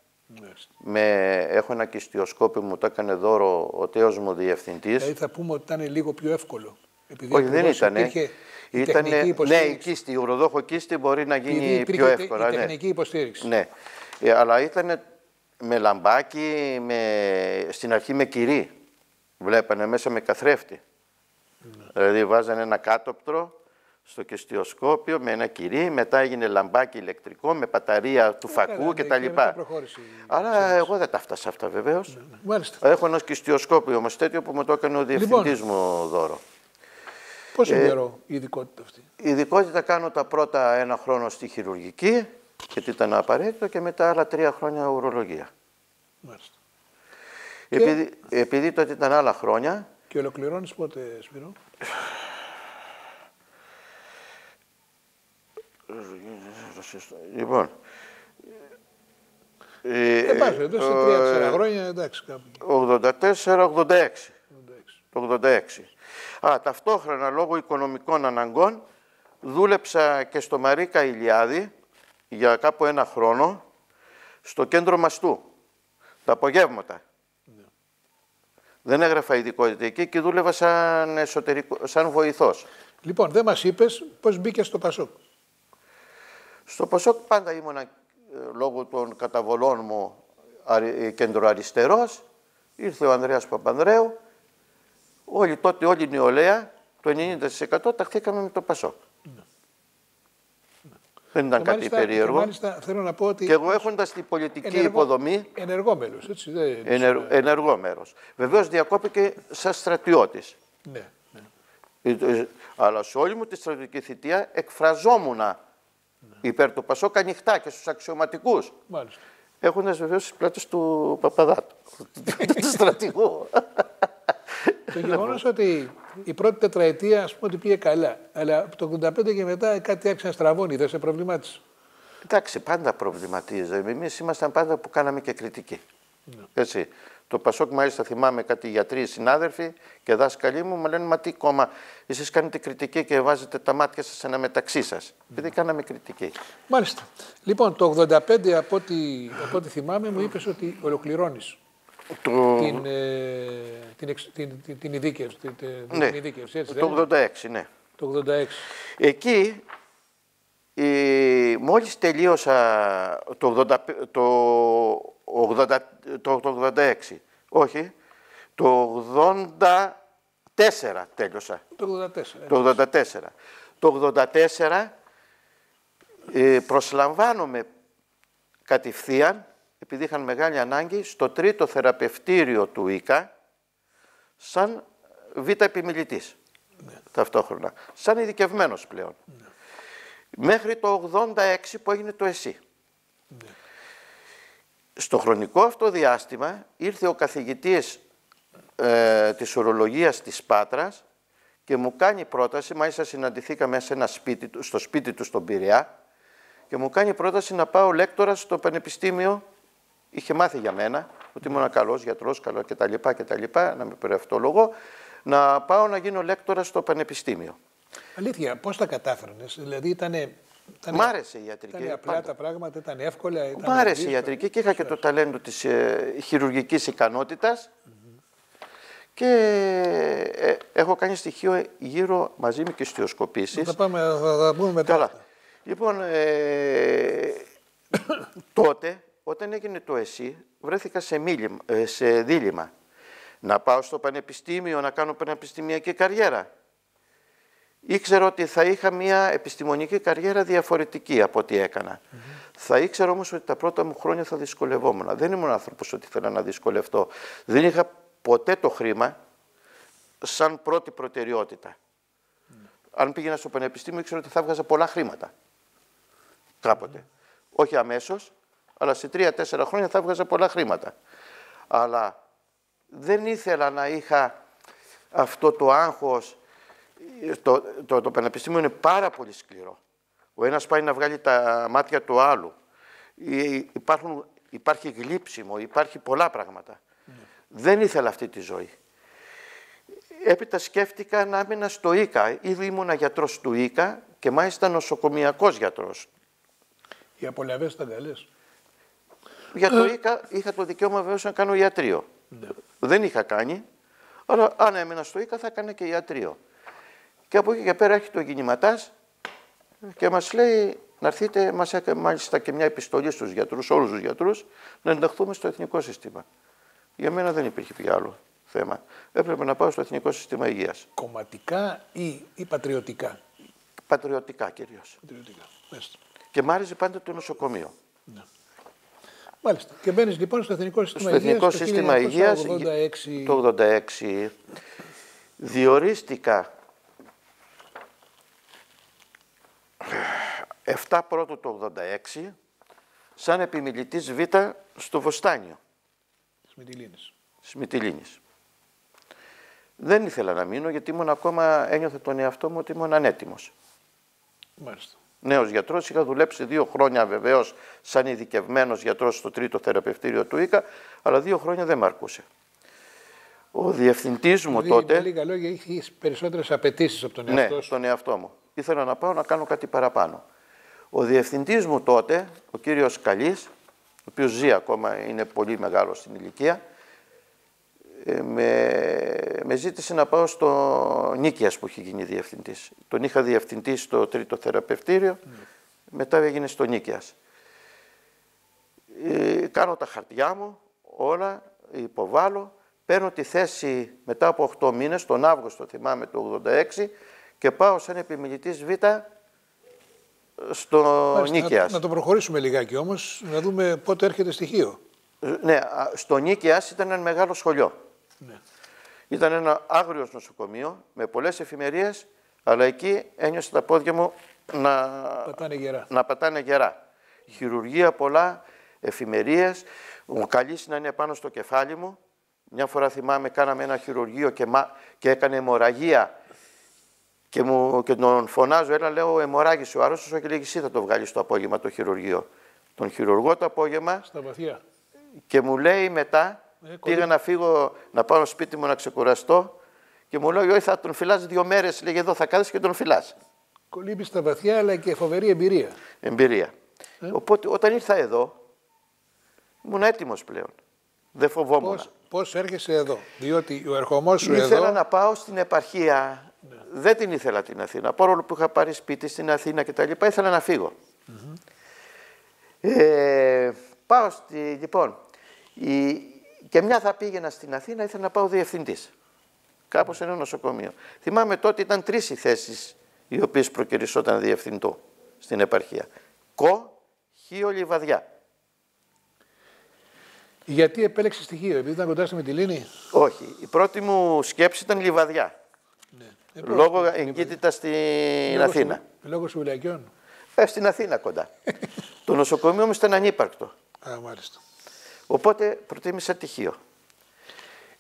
Μάλιστα. με, έχω ένα κυστιοσκόπιο που μου το έκανε δώρο ο τέος μου διευθυντής. Δηλαδή θα πούμε ότι ήταν λίγο πιο εύκολο. Επειδή Όχι, δεν ακριβώς ήταν. υπήρχε η Ήτανε- τεχνική ναι, η υποστήριξη. κίστη, η ουροδόχο κίστη μπορεί να Επειδή γίνει υπήρχε πιο τε- εύκολα. η ναι. τεχνική υποστήριξη. Ναι, Ε, αλλά ήταν με λαμπάκι, με, στην αρχή με κυρί. Βλέπανε μέσα με καθρέφτη. Ναι. Δηλαδή βάζανε ένα κάτωπτρο στο κεστιοσκόπιο με ένα κυρί, μετά έγινε λαμπάκι ηλεκτρικό με μπαταρία του φακού καλά, ναι, κτλ. και μετά προχώρησε η Αλλά εγώ δεν τα φτάσα αυτά βεβαίως. Μάλιστα. Έχω ένα κεστιοσκόπιο όμως τέτοιο που μου το έκανε ο Λοιπόν. διευθυντής μου δώρο. Πόσο Ε, καιρό η ειδικότητα αυτή; Η ειδικότητα κάνω τα πρώτα ένα χρόνο στη χειρουργική, γιατί ήταν απαραίτητο, και μετά άλλα τρία χρόνια ουρολογία. Μάλιστα. Επειδή, επειδή τότε ήταν άλλα χρόνια, Και ολοκληρώνεις πότε, Σπύρο. λοιπόν, ε, Ε, πας, εδώ σε τρία-τέσσερα χρόνια, εντάξει, κάπου. 84-86. 86. Το 86. Α, ταυτόχρονα λόγω οικονομικών αναγκών δούλεψα και στο Μαρίκα Ηλιάδη για κάπου ένα χρόνο στο κέντρο Μαστού, τα απογεύματα. Δεν έγραφα ειδικότητα εκεί και δούλευα σαν, εσωτερικό, σαν βοηθός. Λοιπόν, δεν μας είπες πώς μπήκες στο Πασόκ; Στο Πασόκ πάντα ήμουνα ε, λόγω των καταβολών μου αρι- ε, κεντροαριστερός. Ήρθε ο Ανδρέας Παπανδρέου. Όλοι τότε, όλη η νεολαία, το 90% ταχθήκαμε με το Πασόκ. Δεν ήταν Και κάτι μάλιστα- περίεργο. Και μάλιστα θέλω να πω ότι. Και εγώ έχοντας την πολιτική ενεργό- υποδομή, Ενεργό μέλος, έτσι. Δεν... ενερ, ενεργό μέρος. Βεβαίως διακόπηκε σαν στρατιώτης. Ναι, ναι. Ε, ε, Αλλά σε όλη μου τη στρατιωτική θητεία εκφραζόμουν υπέρ του Πασόκ ανοιχτά και στους αξιωματικούς. Μάλιστα. Έχοντας βεβαίως τις πλάτες του Παπαδάτου, (laughs) του στρατηγού. Το γεγονός ότι η πρώτη τετραετία, ας πούμε, ότι πήγε καλά. Αλλά από το 85 και μετά κάτι άρχισε να στραβώνει, δεν σε προβλημάτισε. Εντάξει, πάντα προβληματίζαμε. Εμείς ήμασταν πάντα που κάναμε και κριτική. Έτσι. Το Πασόκ, μάλιστα, θυμάμαι κάτι γιατροί συνάδελφοι και δάσκαλοι μου, μου λένε Μα τι κόμμα, εσείς κάνετε κριτική και βάζετε τα μάτια σας ένα μεταξύ σας. Επειδή κάναμε κριτική. Μάλιστα. Λοιπόν, το 85, από ό,τι, από ό,τι θυμάμαι, μου είπες ότι ολοκληρώνεις Το, την, ε, την, εξ- την, την, την ειδίκευση. Την, την ναι, ειδίκευση, έτσι, δεν είναι; το 86, ναι. το 86. Εκεί, ε, μόλις τελείωσα το, 80, το, 80, το, το 86, όχι, το 84 τέλειωσα. Το 84. Το 84. Το 84 ε, προσλαμβάνομαι κατευθείαν, επειδή είχαν μεγάλη ανάγκη, στο τρίτο θεραπευτήριο του ΙΚΑ, σαν β' επιμιλητής ναι. ταυτόχρονα. Σαν ειδικευμένος πλέον. Ναι. Μέχρι το 86 που έγινε το ΕΣΥ. Ναι. Στο χρονικό αυτό διάστημα ήρθε ο καθηγητής ε, της ορολογίας της Πάτρας και μου κάνει πρόταση, μάλιστα συναντηθήκαμε σε ένα σπίτι, στο σπίτι του στον Πειραιά και μου κάνει πρόταση να πάω λέκτορα στο πανεπιστήμιο. Είχε μάθει για μένα ότι ήμουν καλός γιατρός, καλό κτλ. κτλ να με περιευτολογώ, να πάω να γίνω λέκτορα στο πανεπιστήμιο. Αλήθεια, πώς τα κατάφερνες, δηλαδή ήταν. Μ' άρεσε η ιατρική. Ήταν απλά πάντα. τα πράγματα, ήταν εύκολα. Ήταν Μ' άρεσε η ιατρική και είχα και το ταλέντο της ε, χειρουργικής ικανότητας και ε, έχω κάνει στοιχείο γύρω μαζί με και στιοσκοπήσεις. Θα, πάμε, θα τα πούμε μετά. Καλά. Λοιπόν, ε, (coughs) τότε όταν έγινε το ΕΣΥ βρέθηκα σε, μίλημα, ε, σε δίλημα. Να πάω στο πανεπιστήμιο, να κάνω πανεπιστημιακή καριέρα. Ήξερα ότι θα είχα μια επιστημονική καριέρα διαφορετική από ό,τι έκανα. Θα ήξερα όμως ότι τα πρώτα μου χρόνια θα δυσκολευόμουν. Δεν ήμουν άνθρωπος ότι ήθελα να δυσκολευτώ. Δεν είχα ποτέ το χρήμα σαν πρώτη προτεραιότητα. Αν πήγαινα στο πανεπιστήμιο ήξερα ότι θα βγάζα πολλά χρήματα. Κάποτε. Όχι αμέσως, αλλά σε τρία-τέσσερα χρόνια θα έβγαζα πολλά χρήματα. Αλλά δεν ήθελα να είχα αυτό το άγχος. Το, το, το πανεπιστήμιο είναι πάρα πολύ σκληρό. Ο ένας πάει να βγάλει τα μάτια του άλλου. Υπάρχουν, υπάρχει γλύψιμο, υπάρχει πολλά πράγματα. Ναι. Δεν ήθελα αυτή τη ζωή. Έπειτα σκέφτηκα να έμεινα στο ΙΚΑ. Ήδη ήμουνα γιατρός του ΙΚΑ και μάλιστα νοσοκομιακός γιατρός. Οι απολαυές ήταν καλές. Για το ΙΚΑ είχα το δικαίωμα βέβαια να κάνω ιατρείο. Ναι. Δεν είχα κάνει, αλλά αν έμενα στο ΙΚΑ θα έκανα και ιατρείο. Και από εκεί και πέρα έχει το γεννηματάς και μας λέει να έρθετε, μας έκανε μάλιστα και μια επιστολή στους γιατρούς, όλους τους γιατρούς, να ενταχθούμε στο εθνικό σύστημα. Για μένα δεν υπήρχε πια άλλο θέμα. Έπρεπε να πάω στο Εθνικό Σύστημα Υγείας. Κομματικά ή, ή πατριωτικά; Πατριωτικά κυρίως. Πατριωτικά. Και μ' άρεσε πάντα το νοσοκομείο. Ναι. Μάλιστα. Και μπαίνεις λοιπόν στο Εθνικό Σύστημα Υγείας. Στο Εθνικό Σύστημα Υγείας το 1986 διορίστηκα 7 πρώτο το 86 σαν επιμιλητής Β στο Βοστάνιο. Σμιτιλίνης. Σμιτιλίνης. Δεν ήθελα να μείνω γιατί ήμουν ακόμα, ένιωθε τον εαυτό μου ότι ήμουν ανέτοιμος. Μάλιστα νέος γιατρός. Είχα δουλέψει δύο χρόνια βεβαίως σαν ειδικευμένος γιατρός στο τρίτο θεραπευτήριο του ΙΚΑ, αλλά δύο χρόνια δεν μ' αρκούσε. Ο διευθυντής μου δηλαδή, τότε. Με λίγα λόγια, είχε περισσότερες απαιτήσεις από τον ναι, εαυτό σου. Ναι, τον εαυτό μου. Ήθελα να πάω να κάνω κάτι παραπάνω. Ο διευθυντής μου τότε, ο κύριος Καλής, ο οποίος ζει ακόμα, είναι πολύ μεγάλος στην ηλικία, ε, με, με ζήτησε να πάω στο Νίκιας που είχε γίνει διευθυντής. Τον είχα διευθυντή στο τρίτο θεραπευτήριο, μετά έγινε στο Νίκιας. Ε, κάνω τα χαρτιά μου, όλα, υποβάλλω, παίρνω τη θέση μετά από 8 μήνες, τον Αύγουστο θυμάμαι το 86 και πάω σαν επιμελητής Β στο Νίκιας. Να, το προχωρήσουμε λιγάκι όμως, να δούμε πότε έρχεται στοιχείο. Ε, ναι, στο Νίκιας ήταν ένα μεγάλο σχολείο. Ναι. Ήταν ένα άγριο νοσοκομείο με πολλές εφημερίες, αλλά εκεί ένιωσα τα πόδια μου να πατάνε γερά. Να πατάνε γερά. Χειρουργία πολλά, εφημερίες. Ο καλής να είναι πάνω στο κεφάλι μου. Μια φορά θυμάμαι, κάναμε ένα χειρουργείο και, μα... και έκανε αιμορραγία. Και, μου... και τον φωνάζω, ένα λέω αιμορράγησε ο άρρωστος, και λέει εσύ θα το βγάλεις το απόγευμα το χειρουργείο. Τον χειρουργό το απόγευμα. Στα βαθιά. Και μου λέει μετά, ε, Πήγα να φύγω, να πάω στο σπίτι μου να ξεκουραστώ και μου λέει: Όχι, θα τον φυλάς δύο μέρες. Λέγε εδώ, θα κάθεσαι και τον φυλάς. Κολύμπει στα βαθιά, αλλά και φοβερή εμπειρία. Εμπειρία. Ε; Οπότε όταν ήρθα εδώ, ήμουν έτοιμος πλέον. Δεν φοβόμουν. Πώς έρχεσαι εδώ, Διότι ο ερχομός σου ήθελα εδώ. Ήθελα να πάω στην επαρχία. Ναι. Δεν την ήθελα την Αθήνα. Παρόλο που είχα πάρει σπίτι στην Αθήνα κτλ. Ήθελα να φύγω. Mm-hmm. Ε, πάω στη. Λοιπόν, η, και μια θα πήγαινα στην Αθήνα, ήθελα να πάω διευθυντής. Κάπως ένα νοσοκομείο. Θυμάμαι τότε ήταν τρεις οι θέσεις οι οποίες προκυρισόταν διευθυντό στην επαρχία. Κο, Χίο, Λιβαδιά. Γιατί επέλεξες στοιχείο, επειδή ήταν κοντά στη Μυτιλίνη; Όχι. Η πρώτη μου σκέψη ήταν Λιβαδιά. Ναι. Ε, Λόγω εγκύτητα στην Αθήνα. Λόγω συμβουλιακιών. Ε, στην Αθήνα κοντά. (laughs) το νοσοκομείο μου ήταν ανύπαρκτο. Α, μάλιστα. Οπότε προτίμησα τυχείο.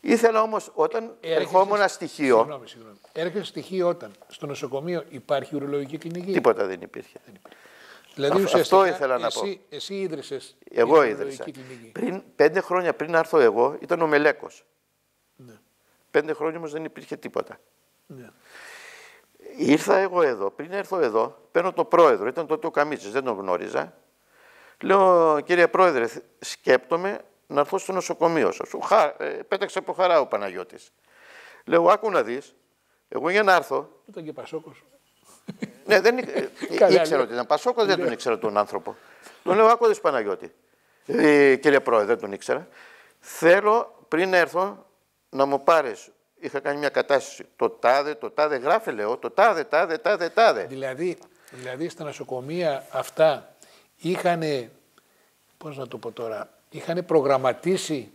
Ήθελα όμως όταν ερχόμουν στοιχείο... Συγγνώμη, συγγνώμη. Έρχεσαι στοιχείο όταν; Στο νοσοκομείο υπάρχει ουρολογική κλινική; Τίποτα δεν υπήρχε. Δεν υπήρχε. Δηλαδή, Αυτό ουσιαστικά, ήθελα να εσύ, πω. Εσύ ίδρυσες Εγώ την ίδρυσα. ουρολογική κλινική. Πριν, πέντε χρόνια πριν έρθω εγώ ήταν ο Μελέκος. Ναι. Πέντε χρόνια όμως δεν υπήρχε τίποτα. Ναι. Ήρθα εγώ εδώ, πριν έρθω εδώ, παίρνω το πρόεδρο, ήταν τότε ο Καμίτσης, δεν τον γνώριζα. Λέω, κύριε πρόεδρε, θ- σκέπτομαι να έρθω στο νοσοκομείο σας. Ο Χα- ε, πέταξε από χαρά ο Παναγιώτης. Λέω, άκου να δεις, εγώ για να έρθω, Ήταν και Πασόκος. ναι, δεν ήξερα, (laughs) Καλά, ήξερα λέω. ότι ήταν Πασόκος, δεν τον ήξερα τον άνθρωπο. Τον λέω, άκου δεις Παναγιώτη. Ε, κύριε πρόεδρε, δεν τον ήξερα. Θέλω πριν έρθω να μου πάρεις, είχα κάνει μια κατάσταση, το τάδε, το τάδε, γράφε λέω, το τάδε, τάδε, τάδε, τάδε. Δηλαδή, δηλαδή στα νοσοκομεία αυτά είχαν, πώς να το πω τώρα, είχαν προγραμματίσει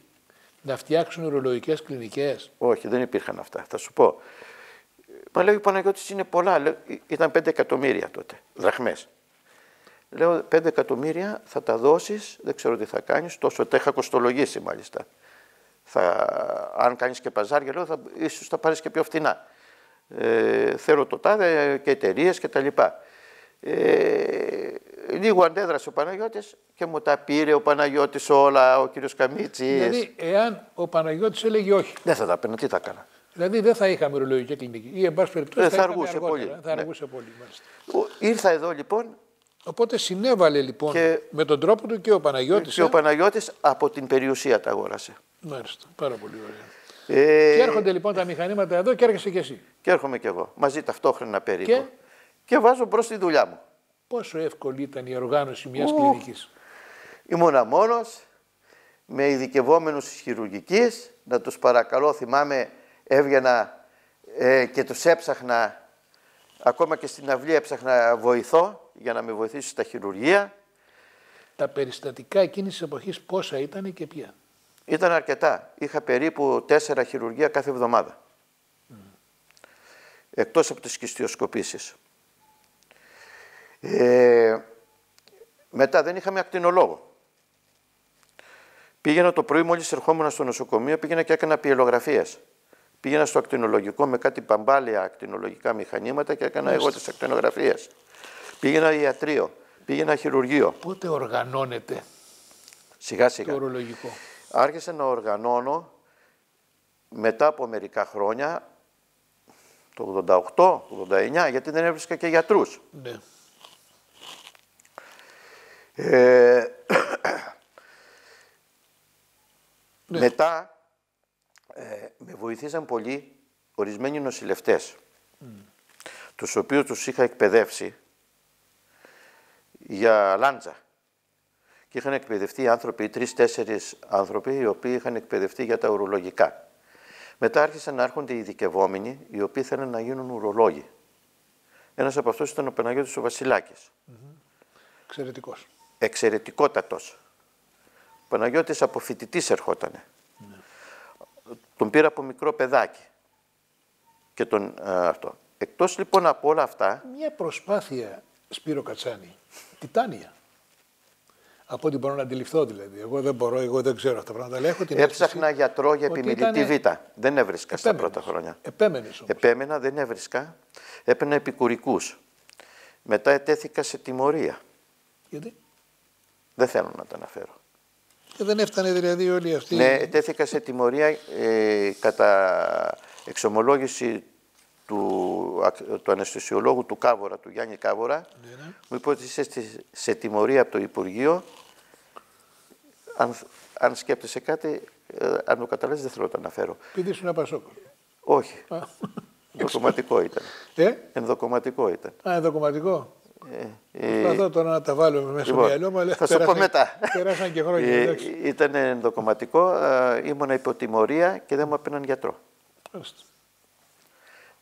να φτιάξουν ουρολογικές κλινικές. Όχι, δεν υπήρχαν αυτά. Θα σου πω. Μα λέει ο Παναγιώτης είναι πολλά. Λέω, «Ή- ήταν 5 εκατομμύρια τότε, δραχμές. Λέω 5 εκατομμύρια θα τα δώσεις, δεν ξέρω τι θα κάνεις, τόσο τα είχα κοστολογήσει μάλιστα. Θα, αν κάνεις και παζάρια, λέω, θα, ίσως θα πάρεις και πιο φθηνά. Ε, θέλω το τάδε και εταιρείες και τα λοιπά. Ε, λίγο αντέδρασε ο Παναγιώτης και μου τα πήρε ο Παναγιώτης όλα, ο κύριος Καμίτσης. Δηλαδή, εάν ο Παναγιώτης έλεγε όχι, Δεν θα τα παίρνω, τι θα έκανα; δηλαδή δεν θα είχαμε ουρολογική κλινική ή εν πάση περιπτώσει Ε, θα, θα είχαμε αργούσε αργότερα, πολύ. Θα Ναι. αργούσε πολύ, μάλιστα. Ο- Ήρθα εδώ λοιπόν Οπότε συνέβαλε λοιπόν Και- με τον τρόπο του και ο Παναγιώτης. και ε; ο Παναγιώτης από την περιουσία τα αγόρασε. Μάλιστα, πάρα πολύ ωραία. Ε, Και έρχονται λοιπόν τα μηχανήματα εδώ και έρχεσαι κι εσύ. και έρχομαι κι εγώ, μαζί ταυτόχρονα περίπου. Και; Και, βάζω μπρος τη δουλειά μου. Πόσο εύκολη ήταν η οργάνωση μιας Ου. κλινικής. Ήμουνα μόνος, με ειδικευόμενους της χειρουργικής, να τους παρακαλώ, θυμάμαι, έβγαινα ε, και τους έψαχνα, ακόμα και στην αυλή έψαχνα βοηθό για να με βοηθήσει στα χειρουργία. Τα περιστατικά εκείνης της εποχής πόσα ήταν και ποια; Ήταν αρκετά. Είχα περίπου τέσσερα χειρουργία κάθε εβδομάδα. Εκτός από τις κυστιοσκοπήσεις. Ε, μετά δεν είχαμε ακτινολόγο. Πήγαινα το πρωί μόλις ερχόμουν στο νοσοκομείο, πήγαινα και έκανα πιελογραφίες. Πήγαινα στο ακτινολογικό με κάτι παμπάλια ακτινολογικά μηχανήματα και έκανα εγώ τις ακτινογραφίες. Πήγαινα ιατρείο, πήγαινα χειρουργείο. Πότε οργανώνεται Σιγά το σιγά. ορολογικό; Άρχισα να οργανώνω μετά από μερικά χρόνια, το 88, 89, γιατί δεν έβρισκα και γιατρούς. Ναι. Ε, (coughs) Ναι. Μετά ε, με βοηθήσαν πολύ ορισμένοι νοσηλευτές, τους οποίους τους είχα εκπαιδεύσει για λάντζα. Και είχαν εκπαιδευτεί άνθρωποι, τρεις-τέσσερις άνθρωποι, οι οποίοι είχαν εκπαιδευτεί για τα ουρολογικά. Μετά άρχισαν να έρχονται οι ειδικευόμενοι, οι οποίοι θέλουν να γίνουν ουρολόγοι. Ένας από αυτούς ήταν ο Παναγιώτης ο Βασιλάκης. Εξαιρετικός. Εξαιρετικότατος. Ο Παναγιώτης από φοιτητής ερχότανε. Τον πήρα από μικρό παιδάκι. Και τον, α, αυτό. Εκτός λοιπόν από όλα αυτά, Μια προσπάθεια, Σπύρο Κατσάνη, τιτάνια. Από ό,τι μπορώ να αντιληφθώ δηλαδή. Εγώ δεν μπορώ, εγώ δεν ξέρω αυτά τα πράγματα. Αλλά έχω την έψαχνα αίσθηση γιατρό για ότι επιμελητή ήτανε Β. Δεν έβρισκα στα επέμενος. πρώτα χρόνια. Επέμενες όμως. Επέμενα, δεν έβρισκα. Έπαιρνα επικουρικούς. Μετά ετέθηκα σε τιμωρία. Γιατί; Δεν θέλω να τα αναφέρω. και δεν έφτανε δηλαδή όλοι αυτοί. Ναι, ετέθηκα σε τιμωρία ε, κατά εξομολόγηση του, ακ- του αναισθησιολόγου του Κάβορα, του Γιάννη Κάβορα. Ναι, ναι. Μου είπε ότι είσαι στη- σε τιμωρία από το Υπουργείο. Αν, αν σκέπτεσαι κάτι, ε, αν το καταλάβεις δεν θέλω να το αναφέρω. Επειδή ήσουν Πασόκο. Όχι, Α, ενδοκομματικό ήταν. Ε, Ενδοκομματικό ήταν. α, εδώ κομματικό. Ε, Προσπαθώ τώρα να τα βάλω μέσα στο λοιπόν, μυαλό μου, αλλά θα σου πω περάσαν- μετά. Περάσαν και χρόνια. Ε, εντάξει. ήταν ενδοκομματικό, ε, ήμουνα υποτιμωρία και δεν μου έπαιρναν γιατρό. Μάλιστα.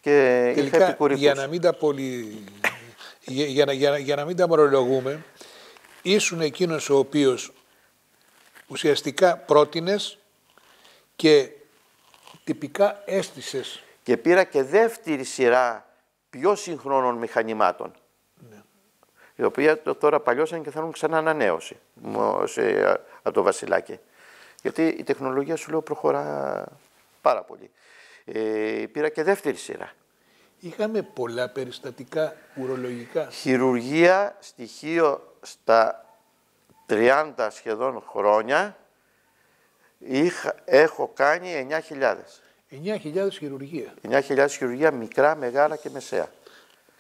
και είχα Τελικά, επικουρικούς. για να μην τα πολύ... για, για, να- για, να- για να μην τα μορολογούμε, ήσουν εκείνος ο οποίος ουσιαστικά πρότεινες και τυπικά έστησες Και πήρα και δεύτερη σειρά πιο συγχρόνων μηχανημάτων. Η οποία το- τώρα παλιώσαν και θέλουν ξανά ανανέωση μο- σε, από το Βασιλάκι. Γιατί η τεχνολογία σου λέω προχωρά πάρα πολύ. Ε, πήρα και δεύτερη σειρά. Είχαμε πολλά περιστατικά ουρολογικά. Χειρουργία στοιχείο στα 30 σχεδόν χρόνια είχα, έχω κάνει 9.000. 9.000 χειρουργία. 9.000 χειρουργία μικρά, μεγάλα και μεσαία.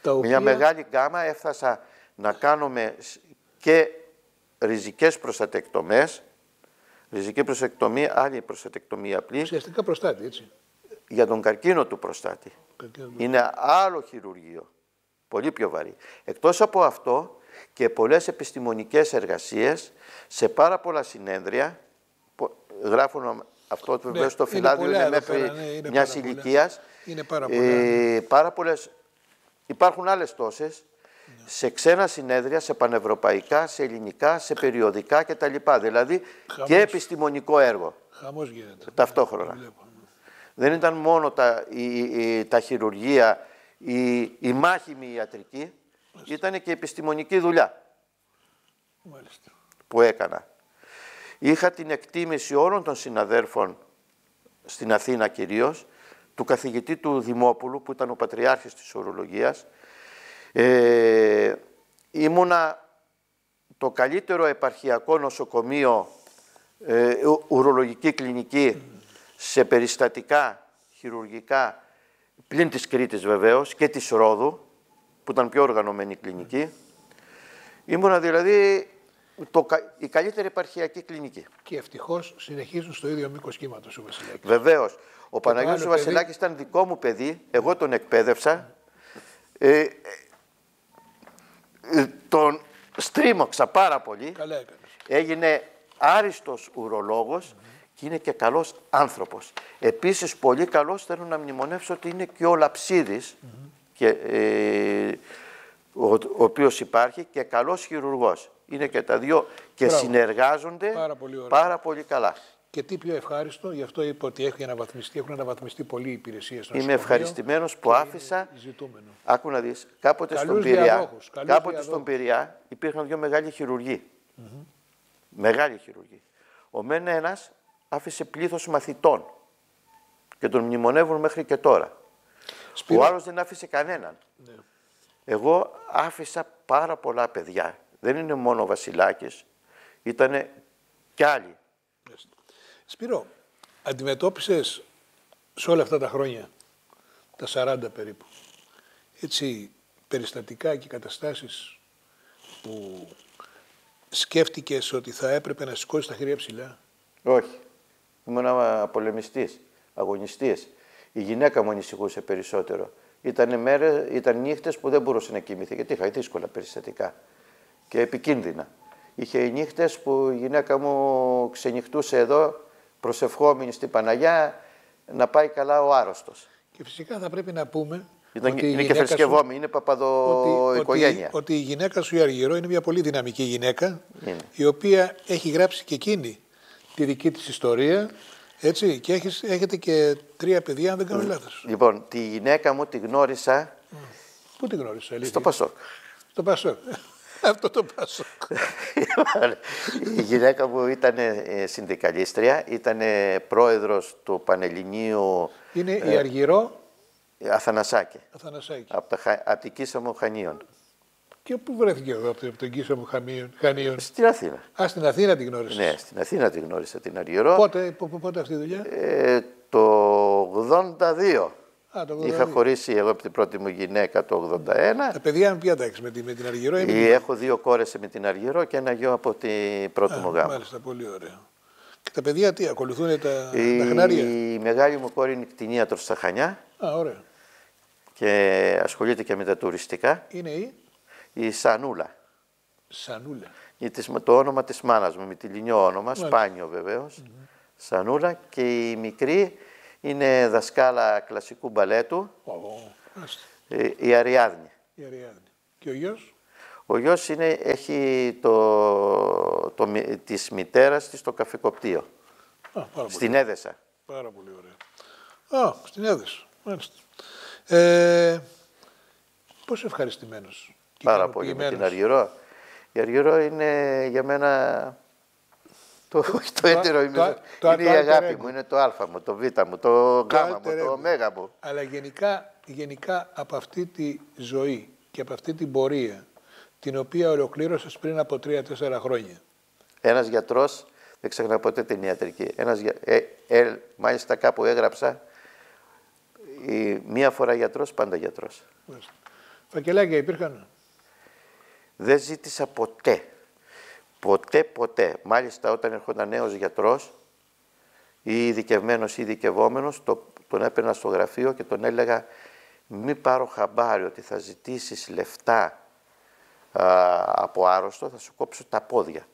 Τα οποία, Μια μεγάλη γκάμα έφτασα να κάνουμε σ- και ριζικές προστατεκτομές, ριζική προστατεκτομία, άλλη προστατεκτομία απλή, Ουσιαστικά προστάτη, έτσι. για τον καρκίνο του προστάτη. Είναι άλλο χειρουργείο, πολύ πιο βαρύ. Εκτός από αυτό και πολλές επιστημονικές εργασίες σε πάρα πολλά συνέδρια, πο- γράφουν αυτό το βεβαίως το είναι φυλάδιο πολλά είναι εδώ μέχρι πέρα, ναι, είναι μιας πάρα πολλά. ηλικίας. Είναι πάρα πολλά. Ε, πάρα πολλές, υπάρχουν άλλες τόσες σε ξένα συνέδρια, σε πανευρωπαϊκά, σε ελληνικά, σε περιοδικά κτλ. Δηλαδή Χαμός. και επιστημονικό έργο Χαμός γίνεται. ταυτόχρονα. Βλέπω. Δεν ήταν μόνο τα, η, η- τα χειρουργία, η, η μάχημη ιατρική, ήταν και επιστημονική δουλειά Μάλιστα. που έκανα. Είχα την εκτίμηση όλων των συναδέρφων στην Αθήνα κυρίως, του καθηγητή του Δημόπουλου που ήταν ο πατριάρχης της ορολογίας. Ε, ήμουνα το καλύτερο επαρχιακό νοσοκομείο, ε, ου- ουρολογική κλινική σε περιστατικά χειρουργικά πλην της Κρήτης βεβαίως και της Ρόδου που ήταν πιο οργανωμένη κλινική. Ήμουνα δηλαδή το, κα- η καλύτερη επαρχιακή κλινική. Και ευτυχώς συνεχίζουν στο ίδιο μήκος κύματος ο Βασιλάκης. Βεβαίως. Ο Παναγιώτης άλλο ο Βασιλάκης ήταν δικό μου παιδί, εγώ τον εκπαίδευσα. Ε, ε, ε, τον στρίμωξα πάρα πολύ. Καλά έκανες. Έγινε άριστος ουρολόγος και είναι και καλός άνθρωπος. Επίσης πολύ καλός θέλω να μνημονεύσω ότι είναι και ο λαψιδης και, ε, ο, ο οποίος υπάρχει και καλός χειρουργός. Είναι και τα δύο και Μπράβο. συνεργάζονται Πάρα πολύ ωραία. πάρα πολύ καλά. Και τι πιο ευχάριστο, γι' αυτό είπα ότι έχει αναβαθμιστεί, έχουν αναβαθμιστεί πολλοί οι υπηρεσίες στο Είμαι νοσοκομείο ευχαριστημένος που άφησα Ζητούμενο. Άκου να δεις, κάποτε στον Καλούς Πειραιά, διαδόχους, καλούς κάποτε διαδόχους. στον Πειραιά υπήρχαν δύο μεγάλοι χειρουργοί. Μεγάλοι χειρουργοί. Ο μεν ένας άφησε πλήθος μαθητών και τον μνημονεύουν μέχρι και τώρα. Σπύρο. Ο άλλος δεν άφησε κανέναν. Ναι. Εγώ άφησα πάρα πολλά παιδιά. Δεν είναι μόνο ο Βασιλάκης, ήταν κι άλλοι. Σπύρο, αντιμετώπισες σε όλα αυτά τα χρόνια, τα 40 περίπου, έτσι περιστατικά και καταστάσεις που σκέφτηκες ότι θα έπρεπε να σηκώσεις τα χέρια ψηλά; Όχι. Ήμουν πολεμιστής, αγωνιστής. Η γυναίκα μου ανησυχούσε περισσότερο. Ήταν, μέρες, ήταν νύχτες που δεν μπορούσε να κοιμηθεί, γιατί είχα δύσκολα περιστατικά και επικίνδυνα. Είχε νύχτες που η γυναίκα μου ξενυχτούσε εδώ, προσευχόμενη στην Παναγιά, να πάει καλά ο άρρωστος. Και φυσικά θα πρέπει να πούμε Ήταν, ότι η είναι και γυναίκα σου- θρησκευόμενη, είναι παπαδο ότι, οικογένεια. Ότι, ότι η γυναίκα σου η Αργυρό είναι μια πολύ δυναμική γυναίκα Είναι. η οποία έχει γράψει και εκείνη τη δική της ιστορία έτσι, και έχεις, έχετε και τρία παιδιά αν δεν κάνω λάθος. Λοιπόν, τη γυναίκα μου τη γνώρισα Πού τη γνώρισα, αλήθεια. στο Πασόκ. Στο Πασόκ. Αυτό το Πασόκ. Η γυναίκα μου ήταν ε, συνδικαλίστρια, ήταν πρόεδρος του Πανελληνίου Είναι Ε. η Αργυρό Αθανασάκη, Αθανασάκη. από, τα, Χα- από την Κίσα μου Χανίων. Και πού βρέθηκε εδώ από το- από τον Κίσο μου Χαμίων- Χανίων; Στην Αθήνα. Α, στην Αθήνα την γνώρισα. Ναι, στην Αθήνα τη γνώρισα την Αργυρό. Πότε, πο- πο- πότε αυτή η δουλειά; Ε, το 82. Α, το Είχα 82. χωρίσει εγώ από την πρώτη μου γυναίκα το 81. Τα παιδιά με ποια τάξη, με, τη, με την Αργυρό ή με την- Ε, Έχω δύο κόρες με την Αργυρό και ένα γιο από την πρώτη μου γάμα. Μάλιστα, πολύ ωραία. Και τα παιδιά τι, ακολουθούν τα, τα Η χνάρια. μεγάλη μου κόρη είναι κτηνίατρος στα Χανιά Α, ωραία. και ασχολείται και με τα τουριστικά. Είναι η; Η Σανούλα. Σανούλα. Η της- το όνομα της μάνας μου, με τη λινιό όνομα, σπάνιο βεβαίως. Σανούλα και η μικρή είναι δασκάλα κλασικού μπαλέτου, Ω, μάλιστα. ε, η Αριάδνη. Η Αριάδνη. Και ο γιος; Ο γιος είναι, έχει το, το, μη- της μητέρας της το καφεκοπτείο, Α, πάρα πολύ. στην Έδεσα. Πάρα πολύ ωραία. Α, στην Έδεσα. Μάλιστα. Ε, πόσο ευχαριστημένος. και Πάρα πολύ με την ικανοποιημένος. Αργυρό. Η Αργυρό είναι για μένα το, το (laughs) έτερο, είναι, το- το- είναι το η alter αγάπη ego. μου, είναι το α μου, το β μου, το γ μου, alter το ego. ω μου. Αλλά γενικά, γενικά από αυτή τη ζωή και από αυτή την πορεία την οποία ολοκλήρωσες πριν από 3-4 χρόνια. Ένας γιατρός, δεν ξεχνάω ποτέ την ιατρική, ένας, για- ε, ε, μάλιστα κάπου έγραψα, η, μία φορά γιατρός, πάντα γιατρός. Μάλιστα. Φακελάκια υπήρχαν; Δεν ζήτησα ποτέ, ποτέ, ποτέ. Μάλιστα όταν έρχονταν νέος γιατρός ή ειδικευμένος ή ειδικευόμενος, το, τον έπαιρνα στο γραφείο και τον έλεγα μη πάρω χαμπάρι ότι θα ζητήσεις λεφτά α, από άρρωστο, θα σου κόψω τα πόδια.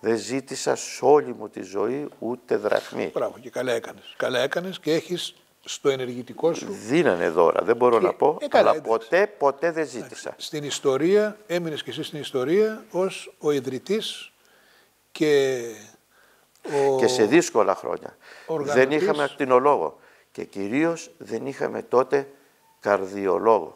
Δεν ζήτησα σε όλη μου τη ζωή ούτε δραχμή. Μπράβο και καλά έκανες. Καλά έκανες και έχεις στο ενεργητικό σου Δίνανε δώρα, δεν μπορώ Και- να πω, ε, καλά, αλλά εντάξει. ποτέ, ποτέ δεν ζήτησα. στην ιστορία, έμεινες και εσύ στην ιστορία ως ο ιδρυτής και ο... και σε δύσκολα χρόνια. οργανωτής. Δεν είχαμε ακτινολόγο και κυρίως δεν είχαμε τότε καρδιολόγο.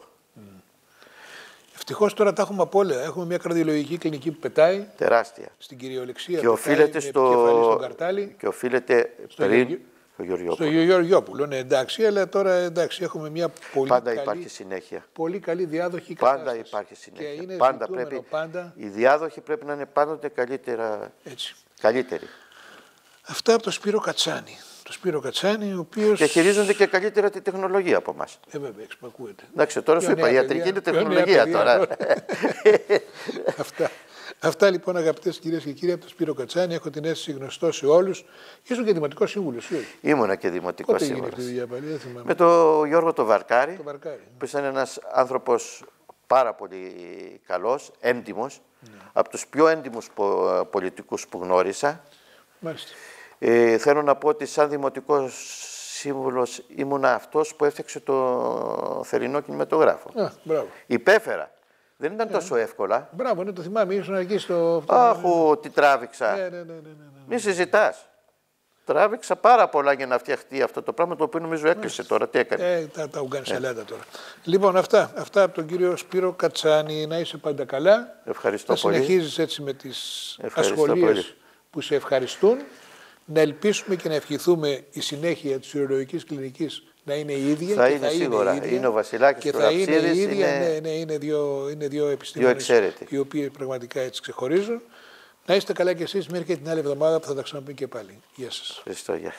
Ευτυχώς τώρα τα έχουμε από όλα. Έχουμε μια καρδιολογική κλινική που πετάει Τεράστια. στην κυριολεξία. Και πετάει οφείλεται με στο... επικεφαλή στον καρτάλι. Και οφείλεται Στο πριν Γεωργιο- ο Γεωργιόπουλος. Στο Γεωργιόπουλο, ναι, εντάξει, αλλά τώρα εντάξει, έχουμε μια πολύ Πάντα καλή, υπάρχει συνέχεια. πολύ καλή διάδοχη Πάντα κατάσταση. υπάρχει συνέχεια. Και είναι πάντα ζητούμενο πρέπει, πάντα Οι διάδοχοι πρέπει να είναι πάντοτε καλύτερα, έτσι. καλύτεροι. Αυτά από τον Σπύρο Κατσάνη. Το Σπύρο Κατσάνη, ο οποίος... Και χειρίζονται και καλύτερα τη τεχνολογία από εμάς. Ε, βέβαια, εξπακούεται. Εντάξει, τώρα Πιο σου είπα, η νέα ιατρική παιδιά, είναι πιο νέα τεχνολογία παιδιά, τώρα. (laughs) Αυτά. Αυτά λοιπόν αγαπητές κυρίες και κύριοι από τον Σπύρο Κατσάνη. Έχω την αίσθηση γνωστό σε όλους. Ήσουν και δημοτικός σύμβουλος, ή όχι; Ήμουνα και δημοτικός Πότε έγινε σύμβουλος. αυτή η δουλειά πάλι, δεν θυμάμαι. Με τον Γιώργο το Βαρκάρη, Το Βαρκάρι. που ήταν ένας άνθρωπος πάρα πολύ καλός, έντιμος, Ναι. από τους πιο έντιμους πο- πολιτικούς που γνώρισα. Μάλιστα. Ε, θέλω να πω ότι σαν δημοτικός σύμβουλος ήμουνα αυτός που έφτιαξε το θερινό κινηματογράφο. Α, μπράβο. Υπέφερα. Δεν Ε. ήταν τόσο εύκολα. Μπράβο, ναι, το θυμάμαι. Ήσουν εκεί στο. αυτό. Άχου, τι τράβηξα. Ναι, ναι, ναι, ναι, ναι, ναι. Μη συζητάς. Τράβηξα πάρα πολλά για να φτιαχτεί αυτό το πράγμα το οποίο νομίζω έκλεισε τώρα. Τι έκανε; Ε, τα, τα ουγγάν σαλάτα τώρα. Λοιπόν, αυτά, αυτά από τον κύριο Σπύρο Κατσάνη. Να είσαι πάντα καλά. Ευχαριστώ να πολύ. συνεχίζεις έτσι με τις Ευχαριστώ ασχολίες πολύ. που σε ευχαριστούν. Να ελπίσουμε και να ευχηθούμε η συνέχεια της ουρολογικής κλινικής να είναι η ίδια. Θα και είναι σίγουρα. η ίδια. Είναι ο Βασιλάκης και και ο θα είναι η Ραψίδης, ίδια. είναι- Ναι, ναι, είναι δύο, είναι δύο επιστήμονες εξαίρετοι. οι οποίοι πραγματικά έτσι ξεχωρίζουν. Να είστε καλά κι εσείς μέχρι και την άλλη εβδομάδα που θα τα ξαναπούμε και πάλι. Γεια σας. Ευχαριστώ. Γεια.